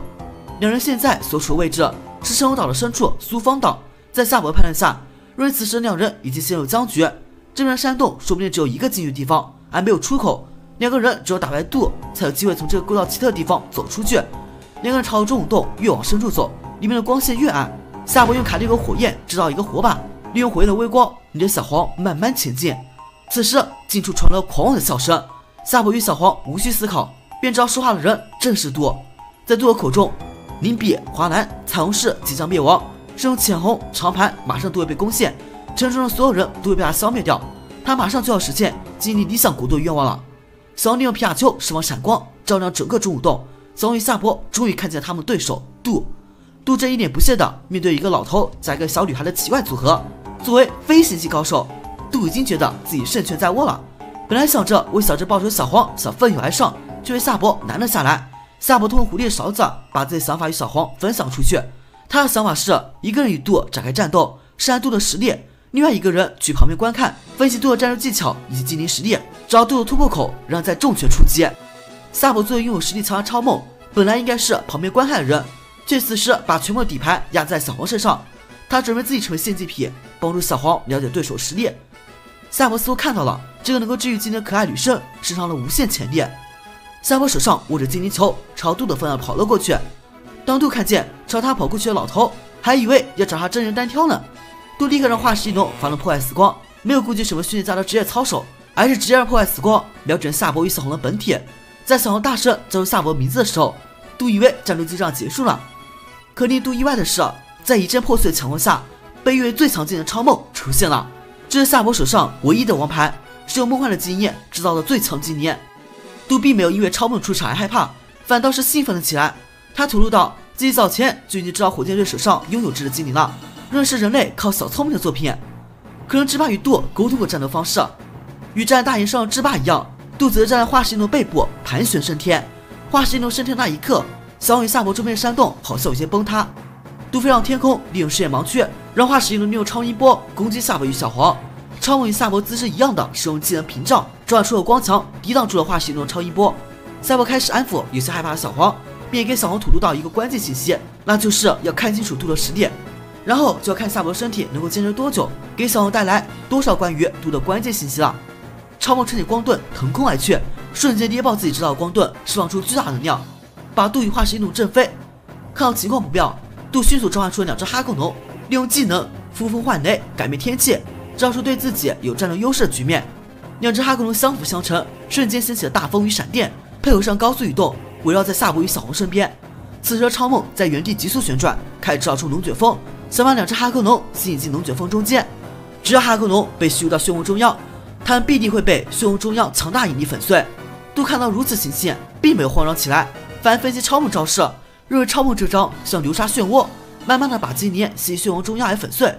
两人现在所处的位置是深红岛的深处苏芳岛，在夏博判断下，认为此时两人已经陷入僵局。这边山洞说不定只有一个进去地方，而没有出口。两个人只有打败杜，才有机会从这个构造奇特的地方走出去。两个人朝着中午洞越往深处走，里面的光线越暗。夏伯用卡利欧火焰制造一个火把，利用火焰的微光，领着小黄慢慢前进。此时近处传来了狂妄的笑声。夏伯与小黄无需思考，便知道说话的人正是杜。在杜的口中，林比、华南、彩虹市即将灭亡，这种浅红长盘马上都会被攻陷。城中的所有人都会被他消灭掉，他马上就要实现经历理想国度的愿望了。小王利用皮卡丘释放闪光，照亮整个中午洞。小王与夏波终于看见他们的对手杜。杜正一脸不屑的面对一个老头加一个小女孩的奇怪组合。作为飞行系高手，杜已经觉得自己胜券在握了。本来想着为小智报仇，小黄想奋勇而上，却被夏波拦了下来。夏波通过狐狸的勺子把自己想法与小黄分享出去。他的想法是一个人与杜展开战斗，试探杜的实力。另外一个人去旁边观看，分析杜的战术技巧以及精灵实力，找杜的突破口，然后再重拳出击。萨博作为拥有实力强的超梦，本来应该是旁边观看的人，却此时把全部的底牌压在小黄身上。他准备自己成为献祭品，帮助小黄了解对手实力。萨博似乎看到了这个能够治愈精灵的可爱女生身上的无限潜力。萨博手上握着精灵球，朝杜的方向跑了过去。当杜看见朝他跑过去的老头，还以为要找他真人单挑呢。杜立刻让化石一龙发动破坏死光，没有顾及什么训练家的职业操守，而是直接让破坏死光瞄准夏伯与小红的本体。在小红大声叫出夏伯名字的时候，杜以为战斗就这样结束了。可令杜意外的是，在一阵破碎的强光下，被誉为最强劲的超梦出现了。这是夏伯手上唯一的王牌，是用梦幻的基因制造的最强基因。杜并没有因为超梦出场而害怕，反倒是兴奋了起来。他吐露道：“自己早前就已经知道火箭队手上拥有这只精灵了。”认识人类靠小聪明的作品，可能之霸与杜沟通过战斗方式，与站在大岩上的之霸一样，杜则站在化石异龙背部盘旋升天。化石异龙升天那一刻，小雨夏伯周边的山洞好像有些崩塌。杜飞让天空利用视野盲区，让化石异龙利用超音波攻击夏伯与小黄。超梦与萨博姿势一样的使用技能屏障，召唤出了光墙，抵挡住了化石异龙超音波。萨博开始安抚有些害怕的小黄，并给小黄吐露到一个关键信息，那就是要看清楚杜的实力。然后就要看萨博身体能够坚持多久，给小红带来多少关于毒的关键信息了。超梦撑起光盾腾空而去，瞬间捏爆自己制造的光盾，释放出巨大能量，把杜与化石一弩震飞。看到情况不妙，杜迅速召唤出了两只哈克农，利用技能呼风唤雷，改变天气，制造出对自己有战斗优势的局面。两只哈克龙相辅相成，瞬间掀起了大风与闪电，配合上高速移动，围绕在夏伯与小红身边。此时的超梦在原地急速旋转，开始制造出龙卷风。想把两只哈克龙吸引进龙卷风中间，只要哈克龙被吸入到漩涡中央，他们必定会被漩涡中央强大引力粉碎。杜看到如此情形，并没有慌张起来，反而分析超梦招式，认为超梦这招像流沙漩涡，慢慢的把金年吸漩涡中央而粉碎。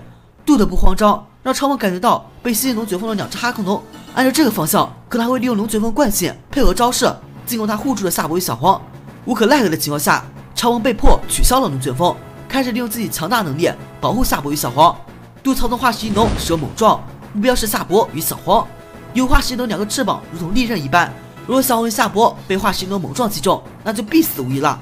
杜的不慌张，让超梦感觉到被吸进龙卷风的两只哈克龙，按照这个方向，可能还会利用龙卷风惯性配合招式进攻他护住的夏伯与小黄。无可奈何的情况下，超梦被迫取消了龙卷风，开始利用自己强大能力保护夏伯与小黄。杜操纵化石翼龙使用猛撞，目标是夏伯与小黄。有化石翼龙两个翅膀如同利刃一般，如果小黄与夏伯被化石翼龙猛撞击中，那就必死无疑了。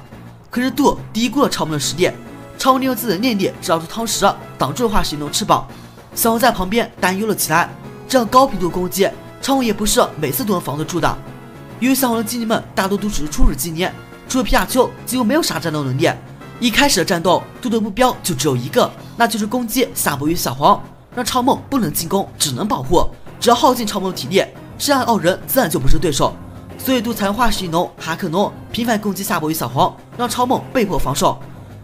可是杜低估了超梦的实力，超梦利用自己的念力制造出汤石，挡住了化石翼龙翅膀。小黄在旁边担忧了起来，这样高频度攻击，超梦也不是每次都能防得住的。由于小黄的精灵们大多都只是初始精灵，除了皮卡丘，几乎没有啥战斗能力。一开始的战斗，杜的目标就只有一个，那就是攻击夏伯与小黄，让超梦不能进攻，只能保护。只要耗尽超梦的体力，剩下的奥人自然就不是对手。所以杜才用化石翼龙、哈克农频繁攻击夏伯与小黄，让超梦被迫防守。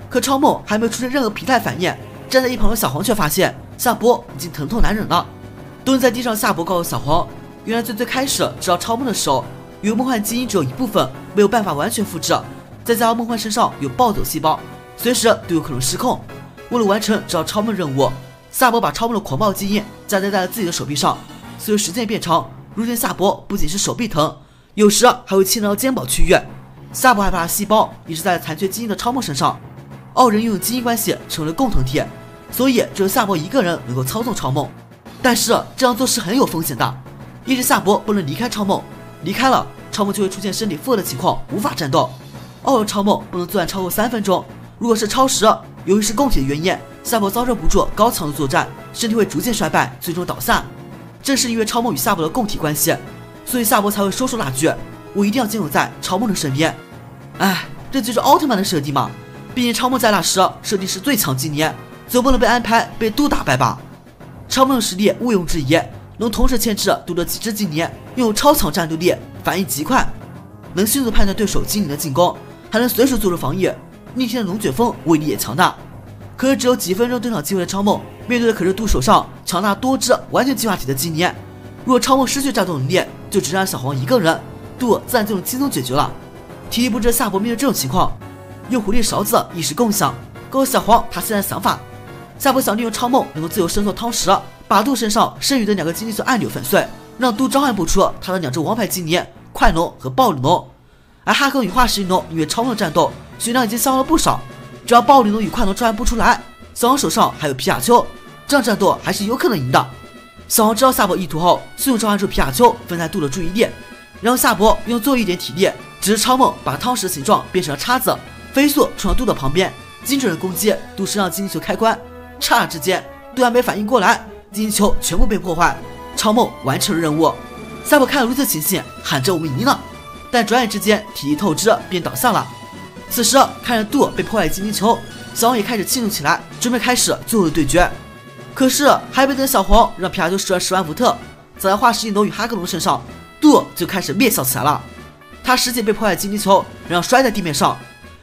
可超梦还没有出现任何疲态反应，站在一旁的小黄却发现夏伯已经疼痛难忍了。蹲在地上，夏伯告诉小黄，原来在最开始知道超梦的时候，有梦幻基因只有一部分没有办法完全复制。再加上梦幻身上有暴走细胞，随时都有可能失控。为了完成找超梦任务，夏伯把超梦的狂暴基因加载在了自己的手臂上。随着时间变长，如今夏伯不仅是手臂疼，有时还会牵连到肩膀区域。夏伯害怕细胞也是在残缺基因的超梦身上。二人拥有基因关系，成为了共同体，所以只有夏伯一个人能够操纵超梦。但是这样做是很有风险的，一是夏伯不能离开超梦，离开了超梦就会出现身体负荷的情况，无法战斗。二超梦不能作战超过三分钟，如果是超时，由于是供体的原因，夏伯遭受不住高强度作战，身体会逐渐衰败，最终倒下。正是因为超梦与夏伯的供体关系，所以夏伯才会说出那句：“我一定要坚守在超梦的身边。”哎，这就是奥特曼的设定嘛！毕竟超梦在那时设定是最强精灵，总不能被安排被杜打败吧？超梦的实力毋庸置疑，能同时牵制杜的几只精灵，拥有超强战斗力，反应极快，能迅速判断对手精灵的进攻。还能随时做出防御，逆天的龙卷风威力也强大。可是只有几分钟登场机会的超梦，面对的可是杜手上强大多只完全进化体的精灵。若超梦失去战斗能力，就只剩下小黄一个人，杜自然就能轻松解决了。体力不支的夏伯面对这种情况，用狐狸勺子一时共享，告诉小黄他现在的想法。夏伯想利用超梦能够自由伸缩汤匙，把杜身上剩余的两个精灵球按钮粉碎，让杜召唤不出他的两只王牌精灵快龙和暴力龙。而哈克与化石龙因为超梦的战斗血量已经消耗了不少，只要暴力龙与快龙召唤不出来，小黄手上还有皮卡丘，这样战斗还是有可能赢的。小黄知道夏伯意图后，迅速召唤出皮卡丘分散杜的注意力，然后夏伯用最后一点体力，只是超梦把汤匙形状变成了叉子，飞速冲到杜的旁边，精准的攻击杜身上精灵球开关。刹那之间，杜还没反应过来，精灵球全部被破坏，超梦完成了任务。夏伯看了如此情形，喊着：“我们赢了！”但转眼之间，体力透支，便倒下了。此时，看着杜被破坏精灵球，小黄也开始庆祝起来，准备开始最后的对决。可是，还没等小黄让皮卡丘使完十万伏特，砸在化石翼龙与哈克龙身上，杜就开始灭笑起来了。他拾起被破坏精灵球，然后摔在地面上。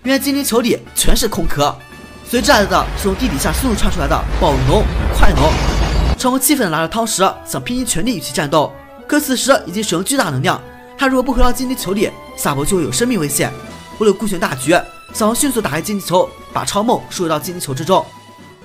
原来精灵球里全是空壳，随之而来的是从地底下速度窜出来的暴龙、快龙。超梦气愤的拿着汤匙，想拼尽全力与其战斗，可此时已经使用巨大能量。他如果不回到精灵球里，萨博就会有生命危险。为了顾全大局，小黄迅速打开精灵球，把超梦输入到精灵球之中。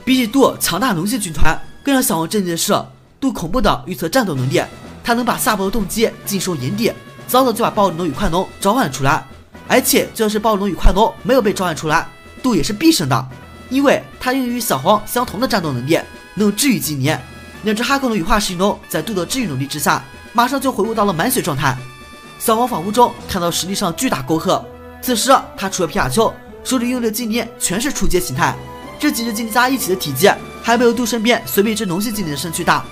比起杜强大龙系军团，更让小黄震惊的是杜恐怖的预测战斗能力。他能把萨博的动机尽收眼底，早早就把暴龙与快龙召唤出来。而且，就算是暴龙与快龙没有被召唤出来，杜也是必胜的，因为他拥有与小黄相同的战斗能力，能治愈精灵。两只哈克龙羽化石龙在杜的治愈能力之下，马上就恢复到了满血状态。小黄仿佛中看到实力上巨大沟壑。此时他除了皮卡丘，手里用的精灵全是初阶形态。这几只精灵加一起的体积，还没有杜身边随便一只龙系精灵的身躯大。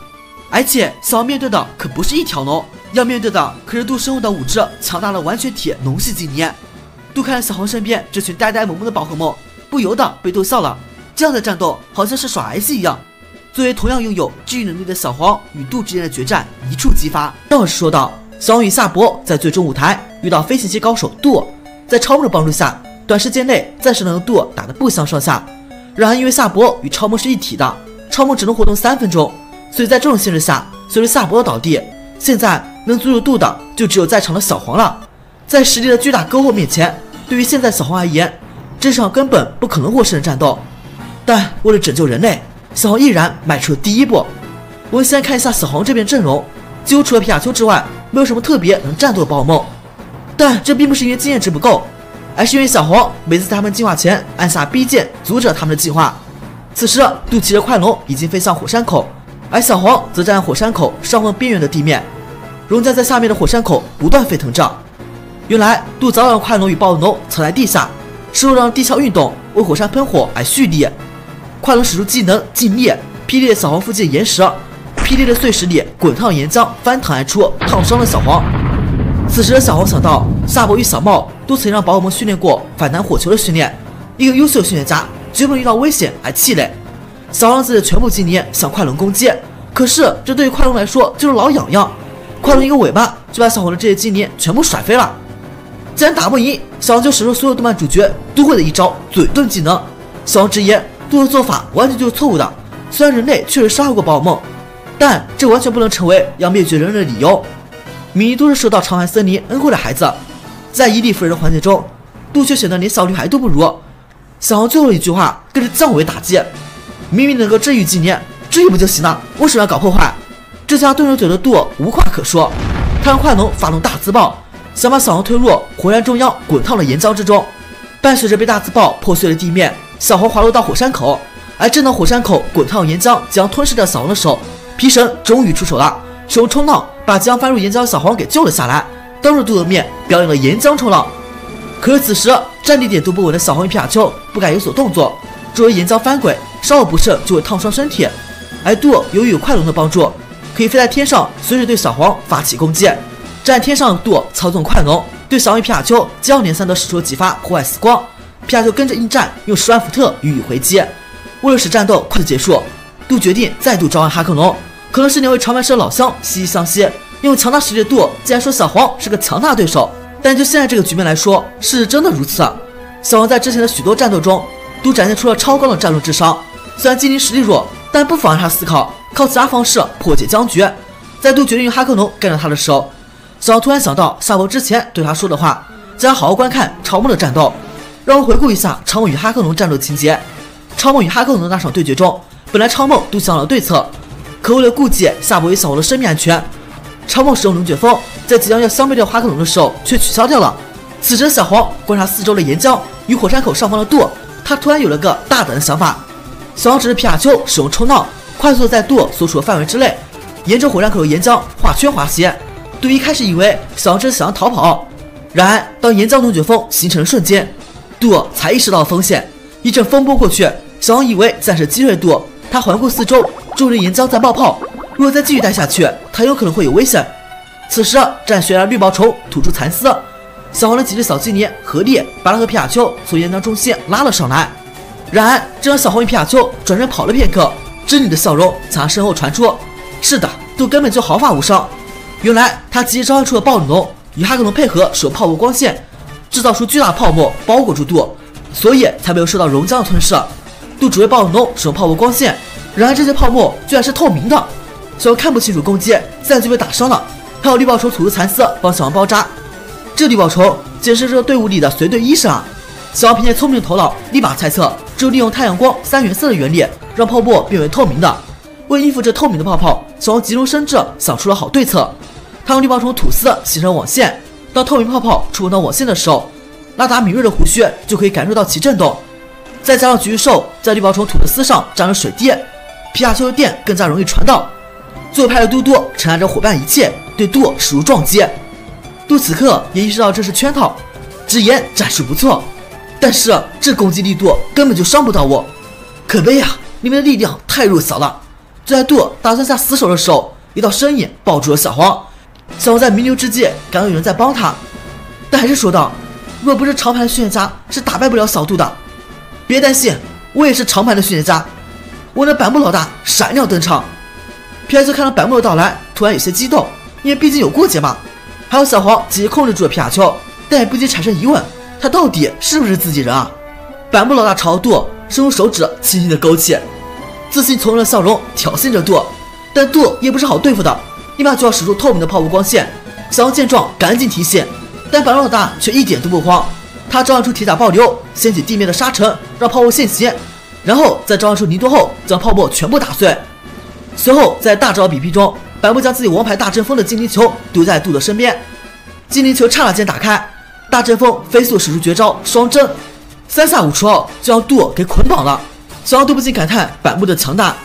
而且小黄面对的可不是一条龙，要面对的可是杜身后的五只强大的完全体龙系精灵。杜看着小黄身边这群呆呆萌萌的宝可梦，不由得被逗笑了。这样的战斗好像是耍儿戏一样。作为同样拥有治愈能力的小黄与杜之间的决战一触即发。道士说道。小黄与夏伯在最终舞台遇到飞行器高手杜，在超梦的帮助下，短时间内暂时能和杜打得不相上下。然而因为夏伯与超梦是一体的，超梦只能活动三分钟，所以在这种限制下，随着夏伯的倒地，现在能阻止杜的就只有在场的小黄了。在实力的巨大沟壑面前，对于现在小黄而言，这场根本不可能获胜的战斗。但为了拯救人类，小黄毅然迈出了第一步。我们先来看一下小黄这边阵容，几乎除了皮卡丘之外，没有什么特别能战斗的宝可梦。但这并不是因为经验值不够，而是因为小黄每次在他们进化前按下 B 键，阻止了他们的进化。此时，杜骑着快龙已经飞向火山口，而小黄则站在火山口上方边缘的地面，熔浆在下面的火山口不断沸腾着。原来，杜早让快龙与暴龙藏在地下，是为了让地壳运动为火山喷火而蓄力。快龙使出技能静灭，劈裂小黄附近的岩石，劈裂的碎石里滚烫岩浆翻腾而出，烫伤了小黄。此时的小黄想到，夏伯与小茂都曾让宝可梦训练过反弹火球的训练，一个优秀的训练家绝不能遇到危险而气馁。小黄自己的全部精力向快龙攻击，可是这对于快龙来说就是老痒痒，快龙一个尾巴就把小黄的这些精力全部甩飞了。既然打不赢，小王就使出所有动漫主角都会的一招嘴遁技能。小王直言，杜的做法完全就是错误的。虽然人类确实杀害过宝可梦，但这完全不能成为要灭绝人类的理由。米妮都是受到长寒森林恩惠的孩子，在伊利夫人的环节中，杜却显得连小女孩都不如。小王最后一句话更是降维打击：明明能够治愈纪念，治愈不就行了？为什么要搞破坏？这下顿着嘴的杜无话可说，他让快龙发动大自爆。想把小黄推入火山中央滚烫的岩浆之中，伴随着被大自爆破碎的地面，小黄滑落到火山口。而正当火山口滚烫岩浆将吞噬掉小黄的时候，皮神终于出手了，使用冲浪把即将翻入岩浆的小黄给救了下来，当着杜的面表演了岩浆冲浪。可是此时站地点都不稳的小黄与皮卡丘不敢有所动作，周围岩浆翻滚，稍有不慎就会烫伤身体。而杜由于有快龙的帮助，可以飞在天上，随时对小黄发起攻击。站天上的杜操纵快龙，对小黄皮卡丘接二连三的使出几发破坏死光，皮卡丘跟着应战，用十万伏特予以回击。为了使战斗快速结束，杜决定再度召唤哈克龙。可能是两位长白山老乡惺惺相惜，拥有强大实力的杜竟然说小黄是个强大对手。但就现在这个局面来说，是真的如此。小黄在之前的许多战斗中都展现出了超高的战斗智商，虽然精灵实力弱，但不妨碍他思考靠其他方式破解僵局。在杜决定用哈克龙干掉他的时候。小黄突然想到夏伯之前对他说的话，叫他好好观看超梦的战斗。让我回顾一下超梦与哈克龙战斗情节。超梦与哈克龙的那场对决中，本来超梦都想好了对策，可为了顾及夏伯与小黄的生命安全，超梦使用龙卷风，在即将要消灭掉哈克龙的时候却取消掉了。此时小黄观察四周的岩浆与火山口上方的舵，他突然有了个大胆的想法。小黄指着皮卡丘使用冲浪，快速 在舵所处的范围之内，沿着火山口的岩浆画圈滑行。杜一开始以为小黄只是想要逃跑，然而当岩浆龙卷风形成的瞬间，杜才意识到了风险。一阵风波过去，小黄以为暂时击退杜，他环顾四周，周围岩浆在冒泡，如果再继续待下去，他有可能会有危险。此时，战悬崖绿毛虫吐出蚕丝，小黄的几只小精灵合力把他和皮卡丘从岩浆中心拉了上来。然而，正当小黄与皮卡丘转身跑了片刻，狰狞的笑容从他身后传出：“是的，杜根本就毫发无伤。”原来他急召唤出了暴龙与哈克龙配合使用泡沫光线，制造出巨大泡沫包裹住杜，所以才没有受到熔浆的吞噬。杜只为暴龙使用泡沫光线，然而这些泡沫居然是透明的，小王看不清楚攻击，自然就被打伤了。还有绿毛虫吐出蚕丝帮小王包扎，这绿毛虫简直是这个队伍里的随队医生啊！小王凭借聪明的头脑，立马猜测，只有利用太阳光三原色的原理，让泡沫变为透明的。为应付这透明的泡泡，小王急中生智，想出了好对策。他用绿毛虫吐丝形成网线，当透明泡泡触碰到网线的时候，拉达敏锐的胡须就可以感受到其震动。再加上橘兽在绿毛虫吐的丝上沾了水滴，皮卡丘的电更加容易传导。最后派的嘟嘟承担着伙伴一切，对杜使出撞击。杜此刻也意识到这是圈套，直言战术不错，但是这攻击力度根本就伤不到我，可悲呀！你们的力量太弱小了。就在杜打算下死手的时候，一道身影抱住了小黄。小黄在弥留之际感到有人在帮他，但还是说道：“若不是长盘的训练家，是打败不了小杜的。别担心，我也是长盘的训练家。”我的板木老大闪亮登场。皮卡丘看到板木的到来，突然有些激动，因为毕竟有过节嘛。还有小黄急控制住了皮卡丘，但也不禁产生疑问：他到底是不是自己人啊？板木老大朝杜伸出手指，轻轻的勾起，自信从容的笑容挑衅着杜，但杜也不是好对付的。立马就要使出透明的泡沫光线。小王见状赶紧提醒，但白龙老大却一点都不慌，他召唤出铁甲暴流，掀起地面的沙尘，让泡沫现形，然后在召唤出泥多后，将泡沫全部打碎。随后在大招比拼中，白木将自己王牌大阵风的精灵球丢在杜的身边，精灵球刹那间打开，大阵风飞速使出绝招双针。三下五除二就将杜给捆绑了，小王都不禁感叹板木的强大。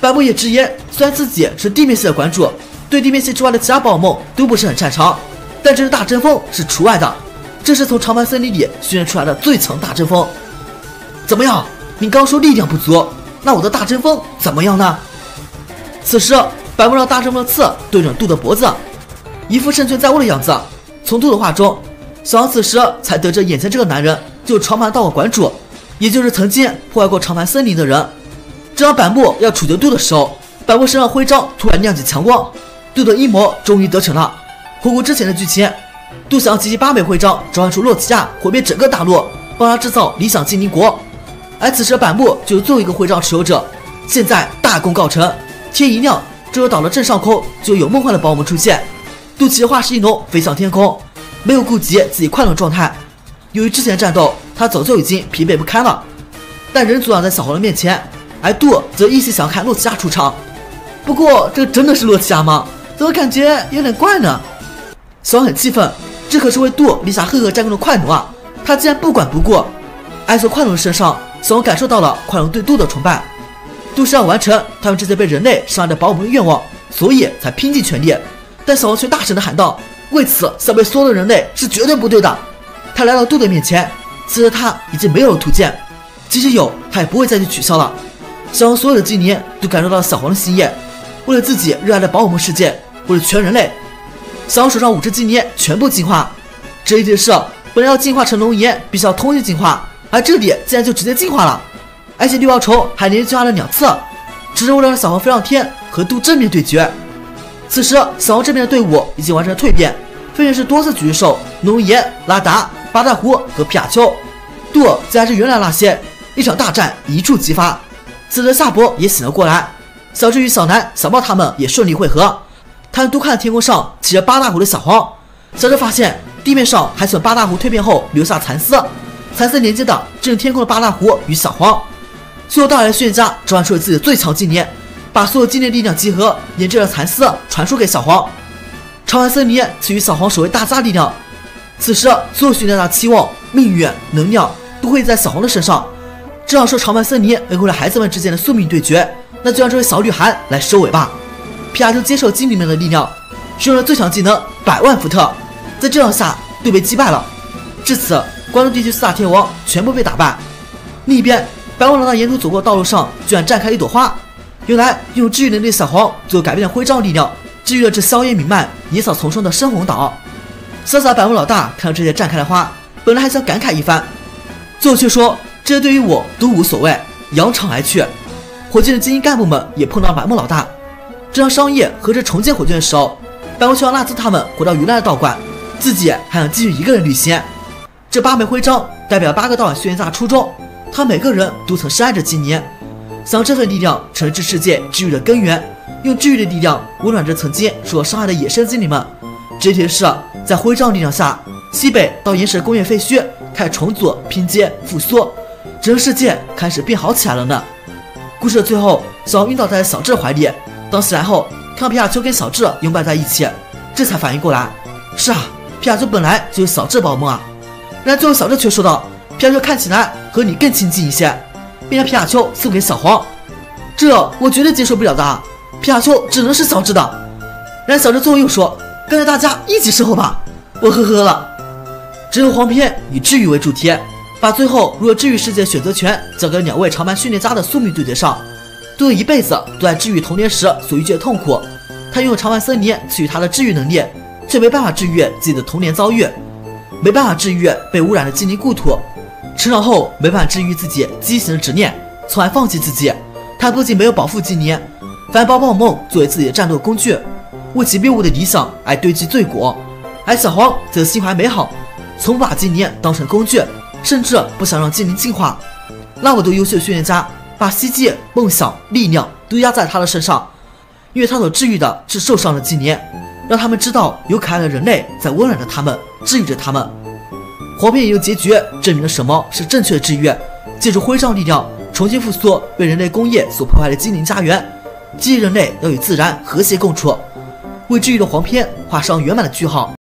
板木也直言，虽然自己是地面系的馆主，对地面系之外的其他宝可梦都不是很擅长，但这只大阵风是除外的，这是从长盘森林里训练出来的最强大阵风。怎么样？你刚说力量不足，那我的大阵风怎么样呢？此时，板木让大阵风的刺对准杜的脖子，一副胜券在握的样子。从杜的话中，小王此时才得知眼前这个男人。就是长盘道馆馆主，也就是曾经破坏过长盘森林的人。正当板木要处决杜的时候，板木身上徽章突然亮起强光，杜的阴谋终于得逞了。回顾之前的剧情，杜想要集齐八枚徽章，召唤出洛奇亚，毁灭整个大陆，帮他制造理想精灵国。而此时的板木就是最后一个徽章持有者。现在大功告成，天一亮，这座岛的正上空就有梦幻的宝物出现。杜奇化石一龙飞向天空，没有顾及自己快乐状态。由于之前战斗，他早就已经疲惫不堪了，但仍阻挡在小黄的面前。而杜则一心想看洛奇亚出场。不过，这真的是洛奇亚吗？怎么感觉有点怪呢？小黄很气愤，这可是为杜立下赫赫战功的快龙啊！他竟然不管不顾。挨从快龙的身上，小黄感受到了快龙对杜的崇拜。杜是要完成他们这些被人类伤害的保姆的愿望，所以才拼尽全力。但小黄却大声的喊道：“为此想被所有的人类是绝对不对的。”他来到杜的面前，此时他已经没有了图鉴，即使有，他也不会再去取消了。小黄所有的精灵都感受到了小黄的心意，为了自己热爱的宝可梦世界，为了全人类，小黄手上五只精灵全部进化。这一件事本来要进化成龙岩，必须要同时进化，而这里竟然就直接进化了，而且绿毛虫还连续进化了两次，只是为了让小黄飞上天和杜正面对决。此时，小黄这边的队伍已经完成了蜕变，分别是多次狙击手龙岩、拉达。八大湖和皮卡丘，杜自然是原来那些，一场大战一触即发。此时夏伯也醒了过来，小智与小南、小豹他们也顺利汇合。他们都看天空上骑着八大湖的小黄，小智发现地面上还存八大湖蜕变后留下蚕丝，蚕丝连接的正是天空的八大湖与小黄。最后大来的训练家召唤出了自己的最强精灵，把所有精灵力量集合，研制了蚕丝传输给小黄。长安森林赐予小黄守卫大家力量。此时，所有训练家的期望、命运、能量都会在小黄的身上。这样说，长盘森林维护了孩子们之间的宿命对决，那就让这位小女孩来收尾吧。皮卡丘接受精灵们的力量，使用了最强技能百万伏特，在这样下，都被击败了。至此，关东地区四大天王全部被打败。另一边，白王老大沿途走过道路上，居然绽开一朵花。原来，用治愈能力的小黄，最后改变了徽章的力量，治愈了这硝烟弥漫、野草丛生的深红岛。潇洒百物老大看到这些绽开的花，本来还想感慨一番，最后却说：“这些对于我都无所谓。”扬长而去。火箭的精英干部们也碰到百木老大。正当商业合着重建火箭的时候，百木希望纳兹他们回到原来的道馆，自己还想继续一个人旅行。这八枚徽章代表八个道馆训练家初衷，他每个人都曾深爱着精灵，想这份力量成为这世界治愈的根源，用治愈的力量温暖着曾经受到伤害的野生精灵们。这件事。在徽章力量下，西北到岩石工业废墟开始重组、拼接、复苏，整个世界开始变好起来了呢。故事的最后，小王晕倒在小智怀里。当醒来后，看到皮卡丘跟小智拥抱在一起，这才反应过来。是啊，皮卡丘本来就是小智宝梦啊。然而最后，小智却说道：“皮卡丘看起来和你更亲近一些，并将皮卡丘送给小黄。这我绝对接受不了的。皮卡丘只能是小智的。”然而小智最后又说。跟着大家一起生活吧，我呵呵了。只有黄片以治愈为主题，把最后如何治愈世界选择权交给两位长盘训练家的宿命对决上。杜一辈子都在治愈童年时所遇见的痛苦，他拥有长盘森林赐予他的治愈能力，却没办法治愈自己的童年遭遇，没办法治愈被污染的精灵故土。成长后没办法治愈自己畸形的执念，从而放弃自己。他不仅没有保护精灵，反而把宝梦作为自己的战斗工具。为其谬误的理想而堆积罪过，而小黄则心怀美好，从不把精灵当成工具，甚至不想让精灵进化。那么多优秀训练家把希冀、梦想、力量都压在他的身上，因为他所治愈的是受伤的纪年，让他们知道有可爱的人类在温暖着他们，治愈着他们。黄片也用结局证明了什么是正确的治愈，借助徽章力量重新复苏被人类工业所破坏的精灵家园，激励人类要与自然和谐共处，为治愈的黄片画上圆满的句号。